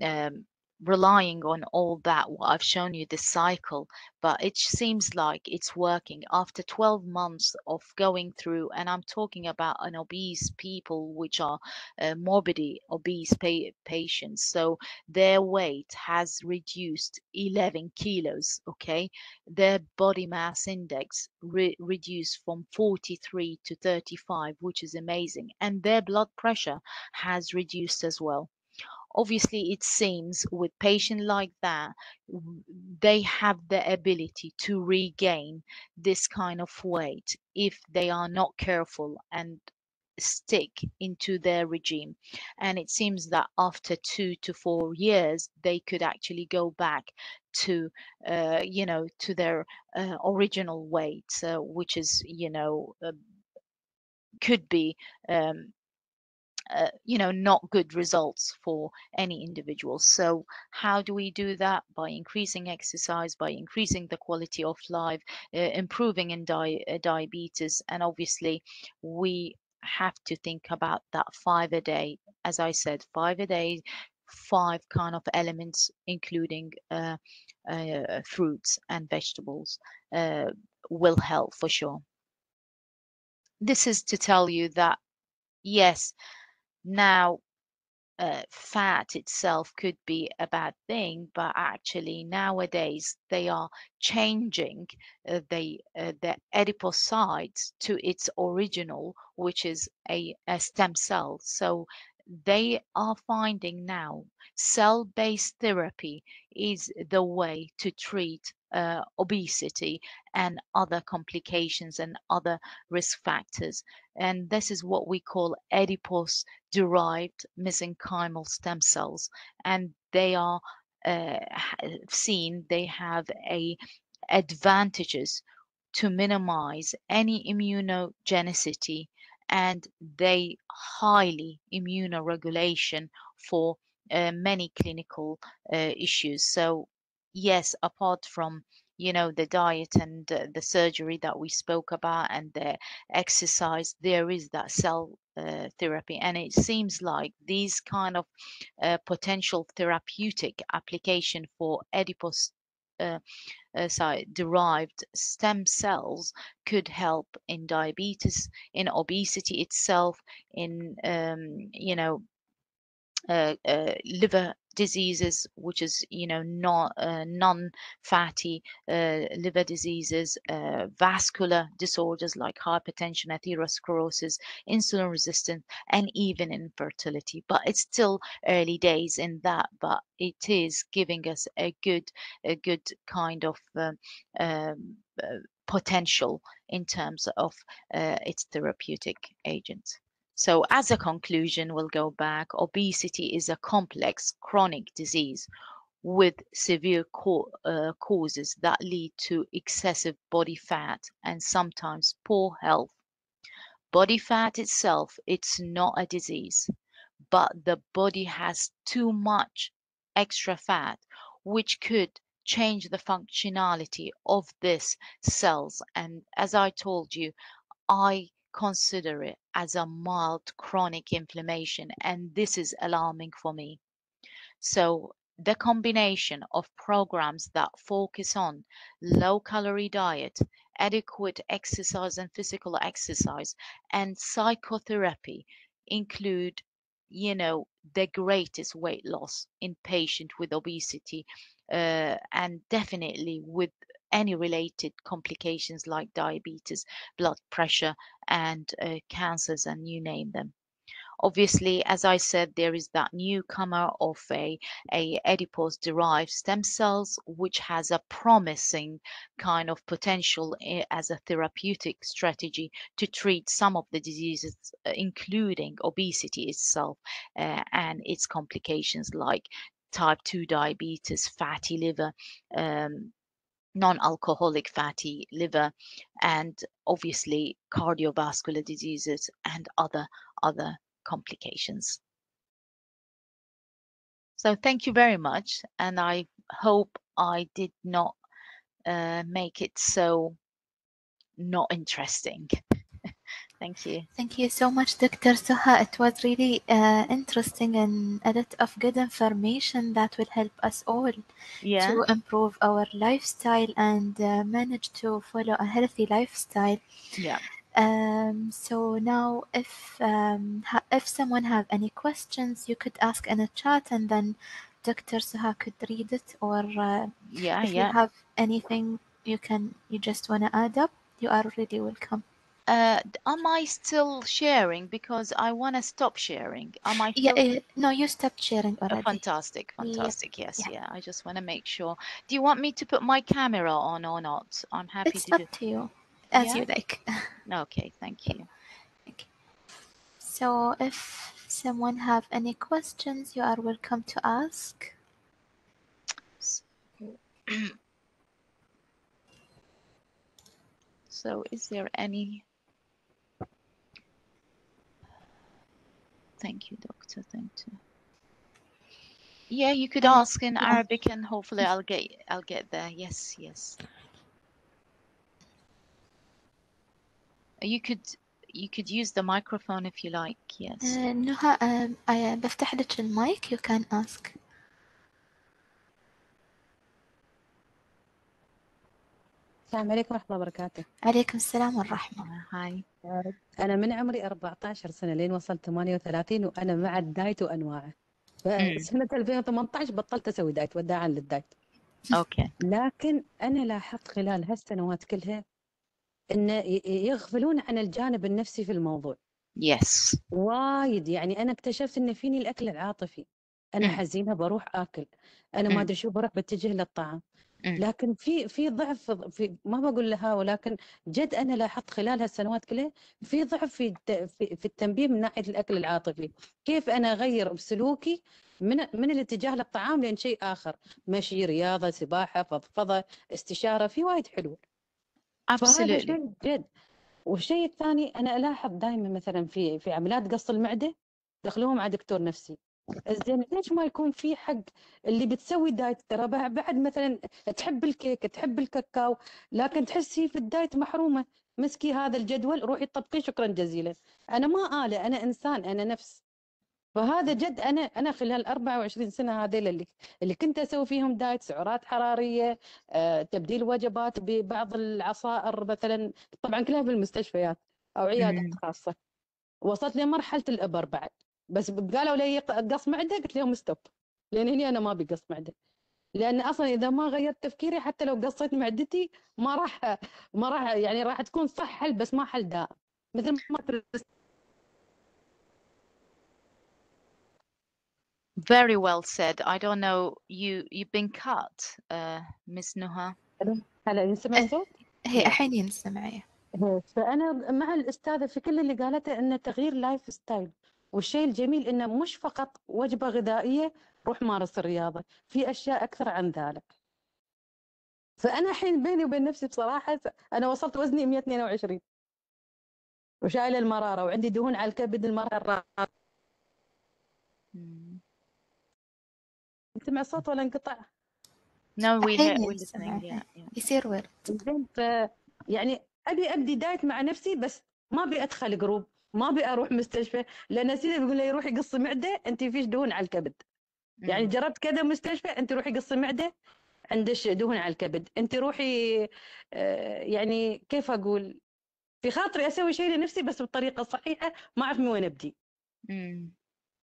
um, relying on all that what i've shown you this cycle but it seems like it's working. After 12 months of going through and i'm talking about an obese people which are uh, morbidly obese pa- patients so their weight has reduced 11 kilos okay? Their body mass index re- reduced from 43 to 35 which is amazing and their blood pressure has reduced as well obviously it seems with patients like that they have the ability to regain this kind of weight if they are not careful and stick into their regime. And it seems that after two to four years they could actually go back to uh, you know to their uh, original weight uh, which is you know uh, could be um, uh, you know not good results for any individual. So how do we do that? By increasing exercise by increasing the quality of life uh, improving in di- uh, diabetes and obviously we have to think about that five a day as i said five a day five kind of elements including uh, uh, fruits and vegetables will help for sure. This is to tell you that yes now, uh, fat itself could be a bad thing, but actually nowadays they are changing uh, the uh, the adipocytes to its original, which is a, a stem cell. So they are finding now cell-based therapy is the way to treat uh, obesity and other complications and other risk factors. And this is what we call adipose derived mesenchymal stem cells. And they are uh, seen, they have a advantages to minimize any immunogenicity and they highly immunoregulation for uh, many clinical uh, issues. So yes, apart from you know the diet and uh, the surgery that we spoke about and the exercise, there is that cell uh, therapy, and it seems like these kind of uh, potential therapeutic application for adipose. Uh, uh, sorry, derived stem cells could help in diabetes, in obesity itself, in um, you know uh, liver diseases, which is you know not uh, non-fatty uh, liver diseases, uh, vascular disorders like hypertension, atherosclerosis, insulin resistance, and even infertility. But it's still early days in that, but it is giving us a good a good kind of um, um, uh, potential in terms of its therapeutic agents. So, as a conclusion, we'll go back. Obesity is a complex chronic disease with severe co- uh, causes that lead to excessive body fat and sometimes poor health. Body fat itself, it's not a disease, but the body has too much extra fat, which could change the functionality of this cells. And as I told you, I consider it as a mild chronic inflammation, and this is alarming for me. So, the combination of programs that focus on low calorie diet, adequate exercise and physical exercise, and psychotherapy include you know the greatest weight loss in patient with obesity uh, and definitely with any related complications like diabetes, blood pressure, and uh, cancers, and you name them. Obviously, as I said, there is that newcomer of a, a adipose derived stem cells, which has a promising kind of potential eh, as a therapeutic strategy to treat some of the diseases, uh, including obesity itself uh, and its complications like type 2 diabetes, fatty liver, um, non-alcoholic fatty liver and obviously cardiovascular diseases and other other complications. So thank you very much and i hope i did not uh, make it so not interesting Thank you. Thank you so much, Dr. Suha. It was really uh, interesting and a lot of good information that will help us all Yeah. to improve our lifestyle and uh, manage to follow a healthy lifestyle. Yeah. Um, so now, if um, ha- if someone have any questions, you could ask in a chat, and then Dr. Suha could read it. Or uh, Yeah. if Yeah. you have anything you can you just want to add up, you are really welcome. Uh, am I still sharing? Because I want to stop sharing. Am I Yeah, uh, no, you stopped sharing Oh, already. fantastic, Yep. fantastic. Yes, Yeah. yeah. I just want to make sure. Do you want me to put my camera on or not? I'm happy It's to do. up to you, as Yeah. you like. Okay. Thank you. Okay. So if someone have any questions, you are welcome to ask. So, is there any? Thank you, doctor. Thank you. Yeah, you could Uh, ask in yeah. Arabic, and hopefully, I'll get I'll get there. Yes, yes. You could you could use the microphone if you like. Yes. Uh, نهى um, I بفتح لك المايك you can ask. السلام عليكم ورحمة الله وبركاته عليكم السلام والرحمة. Hi. أنا من عمري 14 سنة لين وصلت 38 وأنا مع الدايت وأنواعه فسنة 2018 بطلت أسوي دايت وداعا للدايت Okay. لكن أنا لاحظت خلال هالسنوات كلها أن يغفلون عن الجانب النفسي في الموضوع Yes. وايد يعني أنا اكتشفت أن فيني الأكل العاطفي أنا. حزينة بروح آكل أنا. ما أدري شو بروح بتجه للطعام. لكن في في ضعف في ما بقول لها ولكن جد أنا لاحظت خلال هالسنوات كلها في ضعف في في, التنبيه من ناحية الأكل العاطفي، كيف أنا أغير بسلوكي من من الاتجاه للطعام لين شيء آخر، مشي، رياضة، سباحة، فضفضة، استشارة، في وايد حلول. فهذا. شيء جد. والشيء الثاني أنا ألاحظ دائما مثلا في في عمليات قص المعدة دخلوهم على دكتور نفسي، زين ليش ما يكون في حق اللي بتسوي دايت؟ ترى بع- بعد مثلا تحب الكيك تحب الكاكاو لكن تحسي في الدايت محرومة. مسكي هذا الجدول روحي طبقيه شكرا جزيلا. أنا ما آلة أنا إنسان أنا نفس. فهذا جد أنا أنا خلال 24 سنة هذيل اللي اللي كنت أسوي فيهم دايت سعرات حرارية آه، تبديل وجبات ببعض العصائر مثلا. طبعا كلها في المستشفيات أو عيادات. خاصة. وصلت لمرحلة الأبر بعد. بس قالوا لي قص معدة قلت لهم ستوب لأن هني أنا ما أبي قص معدة لأن أصلا إذا ما غيرت تفكيري حتى لو قصيت معدتي ما راح ما راح يعني راح تكون صح حل بس ما حل دائم مثل ما Very well said. I don't know. You you've been cut, uh, Miss Nuha. هلا ينسمع إيه. الصوت؟ هي. الحين ينسمع إيه. فأنا مع الأستاذة في كل اللي قالته إنه تغيير لايف ستايل والشيء الجميل إنه مش فقط وجبة غذائية روح مارس الرياضة في أشياء أكثر عن ذلك فأنا الحين بيني وبين نفسي بصراحة أنا وصلت وزني 122 وشايلة المرارة وعندي دهون على الكبد الرابعة Mm. سمع الصوت ولا انقطع؟ No, we. Yeah, yeah. يصير ورد زين ف يعني أبي أبدي دايت مع نفسي بس ما أبي أدخل جروب ما أبي أروح مستشفى لأن سيدي بيقول لي روحي قصي معدة أنت فيش دهون على الكبد يعني. جربت كذا مستشفى أنت روحي قصي معدة عندك دهون على الكبد أنت روحي آه، يعني كيف أقول في خاطري أسوي شيء لنفسي بس بالطريقة الصحيحه ما أعرف من وين أبدي.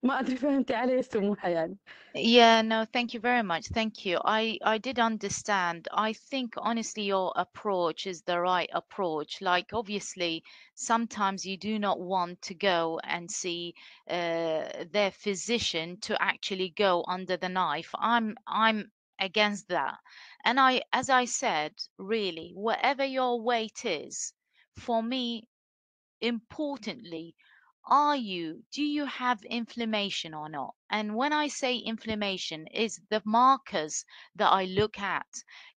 ما ادري فهمتي علي سموحه يعني Yeah, no, thank you very much. Thank you. I I did understand. I think honestly your approach is the right approach. Like obviously sometimes you do not want to go and see uh, their physician to actually go under the knife. I'm I'm against that. And I as I said, really, whatever your weight is, for me importantly are you? Do you have inflammation or not? And when i say inflammation is the markers that i look at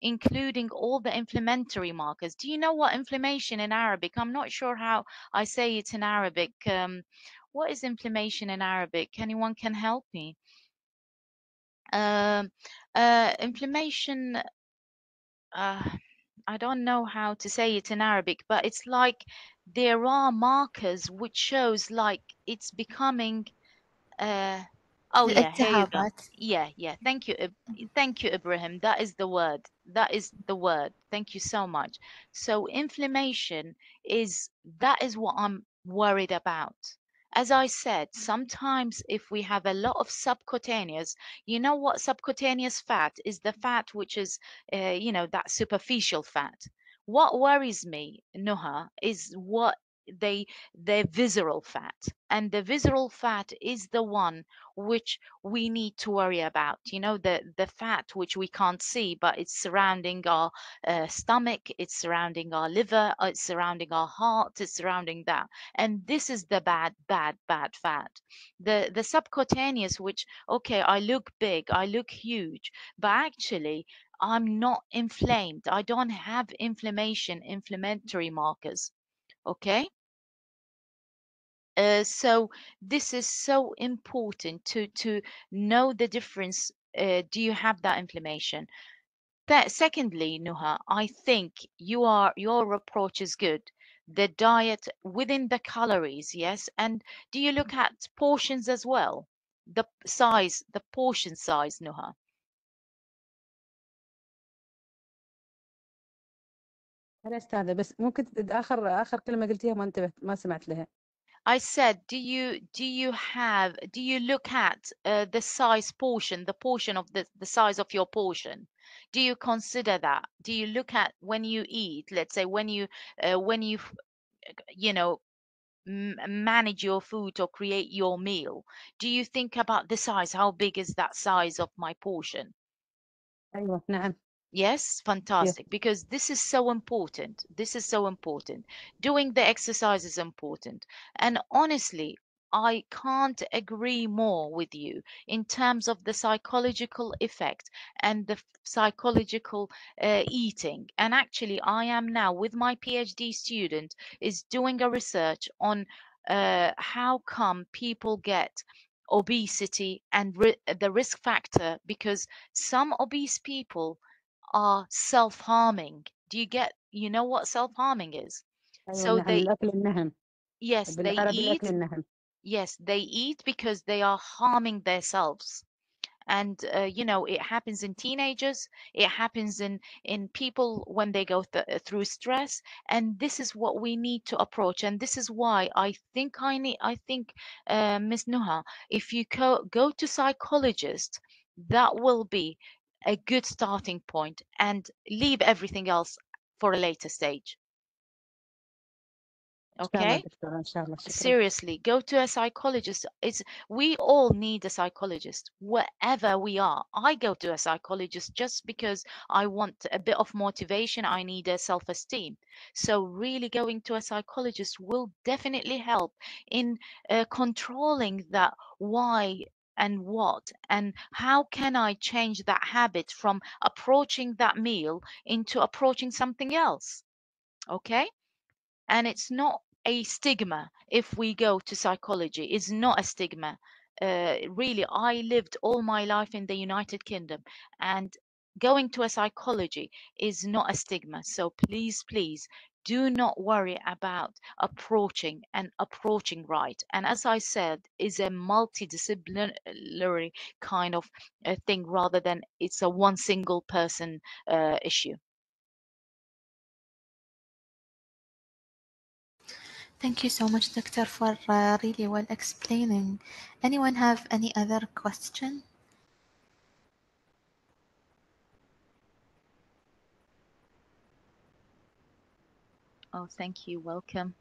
including all the inflammatory markers. Do you know what inflammation in arabic? I'm not sure how i say it in arabic um, what is inflammation in arabic? Anyone can help me. Um, uh, inflammation uh, I don't know how to say it in Arabic, but it's like there are markers which shows like it's becoming uh, Oh yeah, yeah, yeah. Thank you, thank you, Ibrahim. That is the word. That is the word. Thank you so much. So inflammation is that is what I'm worried about. As I said, sometimes if we have a lot of subcutaneous, you know what subcutaneous fat is the fat which is, uh, you know, that superficial fat. What worries me, Noha, is what they the visceral fat and the visceral fat is the one which we need to worry about you know the the fat which we can't see but it's surrounding our uh, stomach it's surrounding our liver uh, it's surrounding our heart it's surrounding that and this is the bad bad bad fat. The the subcutaneous which okay i look big i look huge but actually i'm not inflamed. I don't have inflammation inflammatory markers okay? Uh, so this is so important to to know the difference uh, do you have that inflammation? That secondly nuha i think you are your approach is good. The diet within the calories yes and do you look at portions as well? The size the portion size nuha يا استاذه بس ممكن اخر اخر كلمه قلتيها ما انتبهت ما سمعت لها I said, do you do you have do you look at uh, the size portion, the portion of the the size of your portion? Do you consider that? Do you look at when you eat, let's say when you uh, when you f- you know m- manage your food or create your meal? Do you think about the size? How big is that size of my portion? ايوه نعم Yes, yes. fantastic. Because this is so important. This is so important. Doing the exercise is important. And honestly, I can't agree more with you in terms of the psychological effect and the f- psychological uh, eating. And actually, I am now with my PhD student is doing a research on uh, how come people get obesity and ri- the risk factor because some obese people are self-harming. Do you get, you know what self-harming is? ايوه So النهم they, الاكل النهم yes, they بالعربي eat, الاكل النهم yes, they eat because they are harming themselves. And uh, you know, it happens in teenagers, it happens in in people when they go th- through stress, and this is what we need to approach. And this is why I think I need, I think, uh, Ms. Nuha, if you co- go to psychologist, that will be a good starting point and leave everything else for a later stage. Okay. Seriously, go to a psychologist. It's we all need a psychologist wherever we are. I go to a psychologist just because I want a bit of motivation. I need a self-esteem. So really, going to a psychologist will definitely help in uh, controlling that why and what and how can i change that habit from approaching that meal into approaching something else okay? And it's not a stigma if we go to psychology it's not a stigma uh, really i lived all my life in the united kingdom and going to a psychology is not a stigma so please please do not worry about approaching and approaching right and as i said is a multidisciplinary kind of uh, thing rather than it's a one single person uh, issue Thank you so much, Doctor, for uh, really well explaining. Anyone have any other question? oh thank you welcome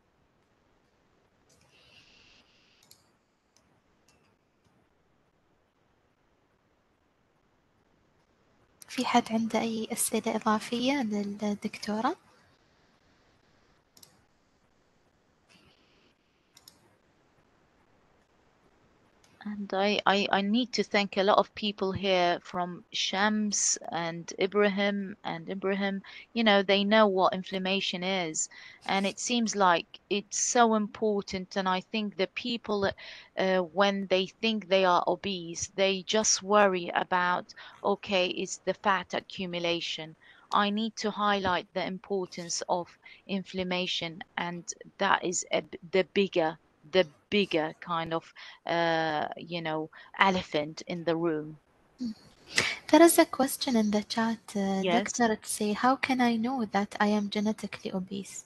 في حد عنده أي أسئلة إضافية للدكتورة؟ And I, I, I need to thank a lot of people here from Shams and Ibrahim and Ibrahim. You know, they know what inflammation is. And it seems like it's so important. And I think the people, uh, when they think they are obese, they just worry about, okay, it's the fat accumulation. I need to highlight the importance of inflammation, and that is a, the bigger the bigger kind of uh, you know elephant in the room. There is a question in the chat, uh, Yes. Doctor, to say, how can I know that I am genetically obese?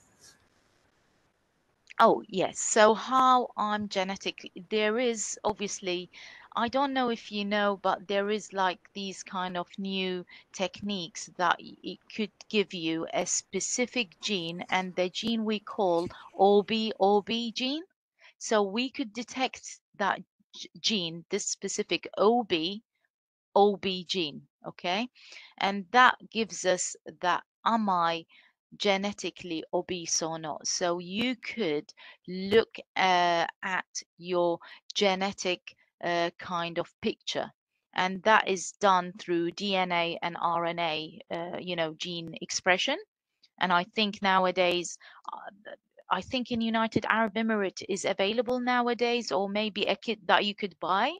oh yes. So how i'm genetically there is obviously i don't know if you know but there is like these kind of new techniques that it could give you a specific gene and the gene we call ob ob gene so we could detect that gene this specific ob OB gene, okay? And that gives us that am I genetically obese or not? So you could look uh, at your genetic uh, kind of picture. And that is done through DNA and RNA, uh, you know, gene expression. And I think nowadays, uh, I think in United Arab Emirates is available nowadays, or maybe a kit that you could buy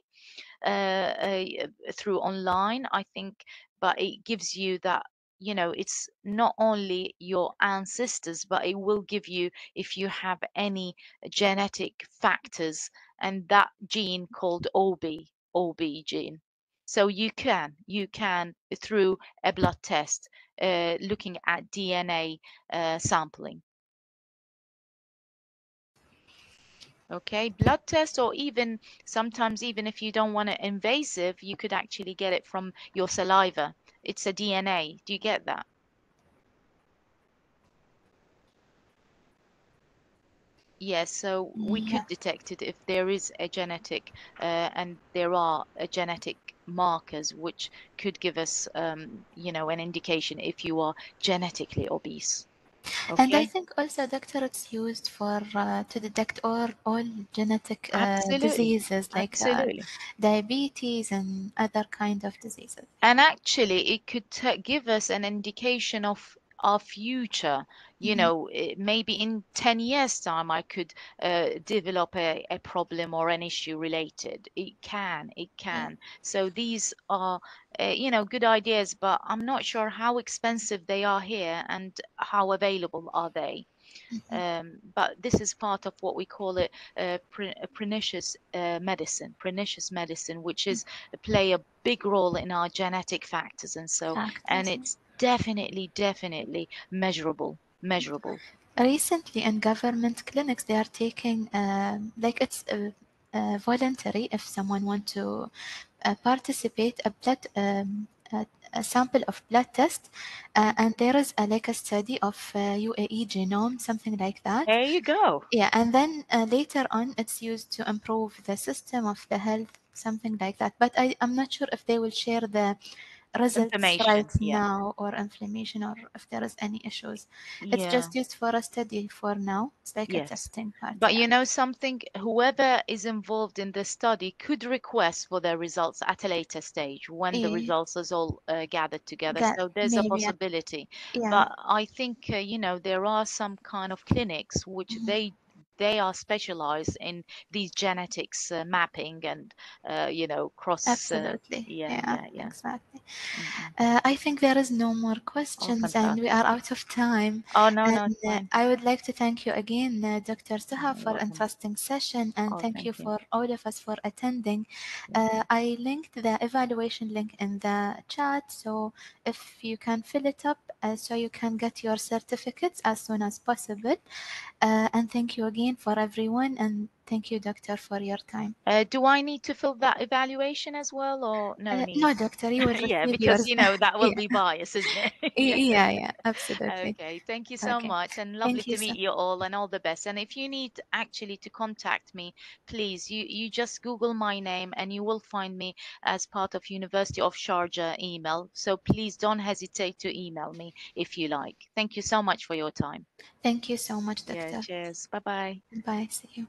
uh, uh, through online i think but it gives you that you know it's not only your ancestors but it will give you if you have any genetic factors and that gene called ob ob gene. So you can you can through a blood test uh, looking at dna uh, sampling Okay, blood test, or even sometimes, even if you don't want it invasive, you could actually get it from your saliva. It's a DNA. Do you get that? Yes, so we Yeah. could detect it if there is a genetic, uh, and there are genetic markers which could give us, um, you know, an indication if you are genetically obese. And I think also, Doctor, it's used for uh, to detect all all genetic uh, diseases like uh, diabetes and other kind of diseases. And actually, it could t- give us an indication of our future. You Mhm. know eh, maybe in 10 years time i could uh, develop a, a problem or an issue related. It can it can. So these are uh, you know good ideas but i'm not sure how expensive they are here and how available are they. Mhm. um, but this is part of what we call it uh, pre- precision uh, medicine precision medicine which is play a big role in our genetic factors and so and it's definitely definitely measurable measurable. Recently in government clinics they are taking um, like it's uh, uh, voluntary if someone want to uh, participate a blood um, a, a sample of blood test uh, and there is a, like a study of uh, UAE genome something like that. There you go. Yeah and then uh, later on it's used to improve the system of the health something like that. But I, i'm not sure if they will share the results right yeah. now or inflammation or if there is any issues it's yeah just used for a study for now it's like Yes. a testing part But yeah. you know something, whoever is involved in the study could request for their results at a later stage when the results is all uh, gathered together. Ga- So there's a maybe, yeah. possibility. But I think uh, you know there are some kind of clinics which Mhm. they they are specialized in these genetics uh, mapping and uh, you know cross. Uh, absolutely yeah, yeah, yeah. exactly Mhm. uh, i think there is no more questions and we are out of time Oh no, no, And uh. I would like to thank you again, uh, Dr. Suha, for interesting session, and Oh, thank, thank you you. for all of us for attending. Uh, I linked the evaluation link in the chat, so if you can fill it up, uh, so you can get your certificates as soon as possible. Uh, and thank you again for everyone, and thank you, Doctor, for your time. Uh, do I need to fill that evaluation as well, or no Uh, need? no, Doctor, you will yeah, because you know that will Yeah. be bias, isn't it? Y- yeah, yeah, absolutely. Okay, thank you so Okay. much and lovely Thank you to so meet you all and all the best. And if you need actually to contact me, please you you just Google my name and you will find me as part of University of Sharjah email. So please don't hesitate to email me if you like. Thank you so much for your time. Thank you so much, doctor. Yeah, cheers. Bye bye. Bye. See you.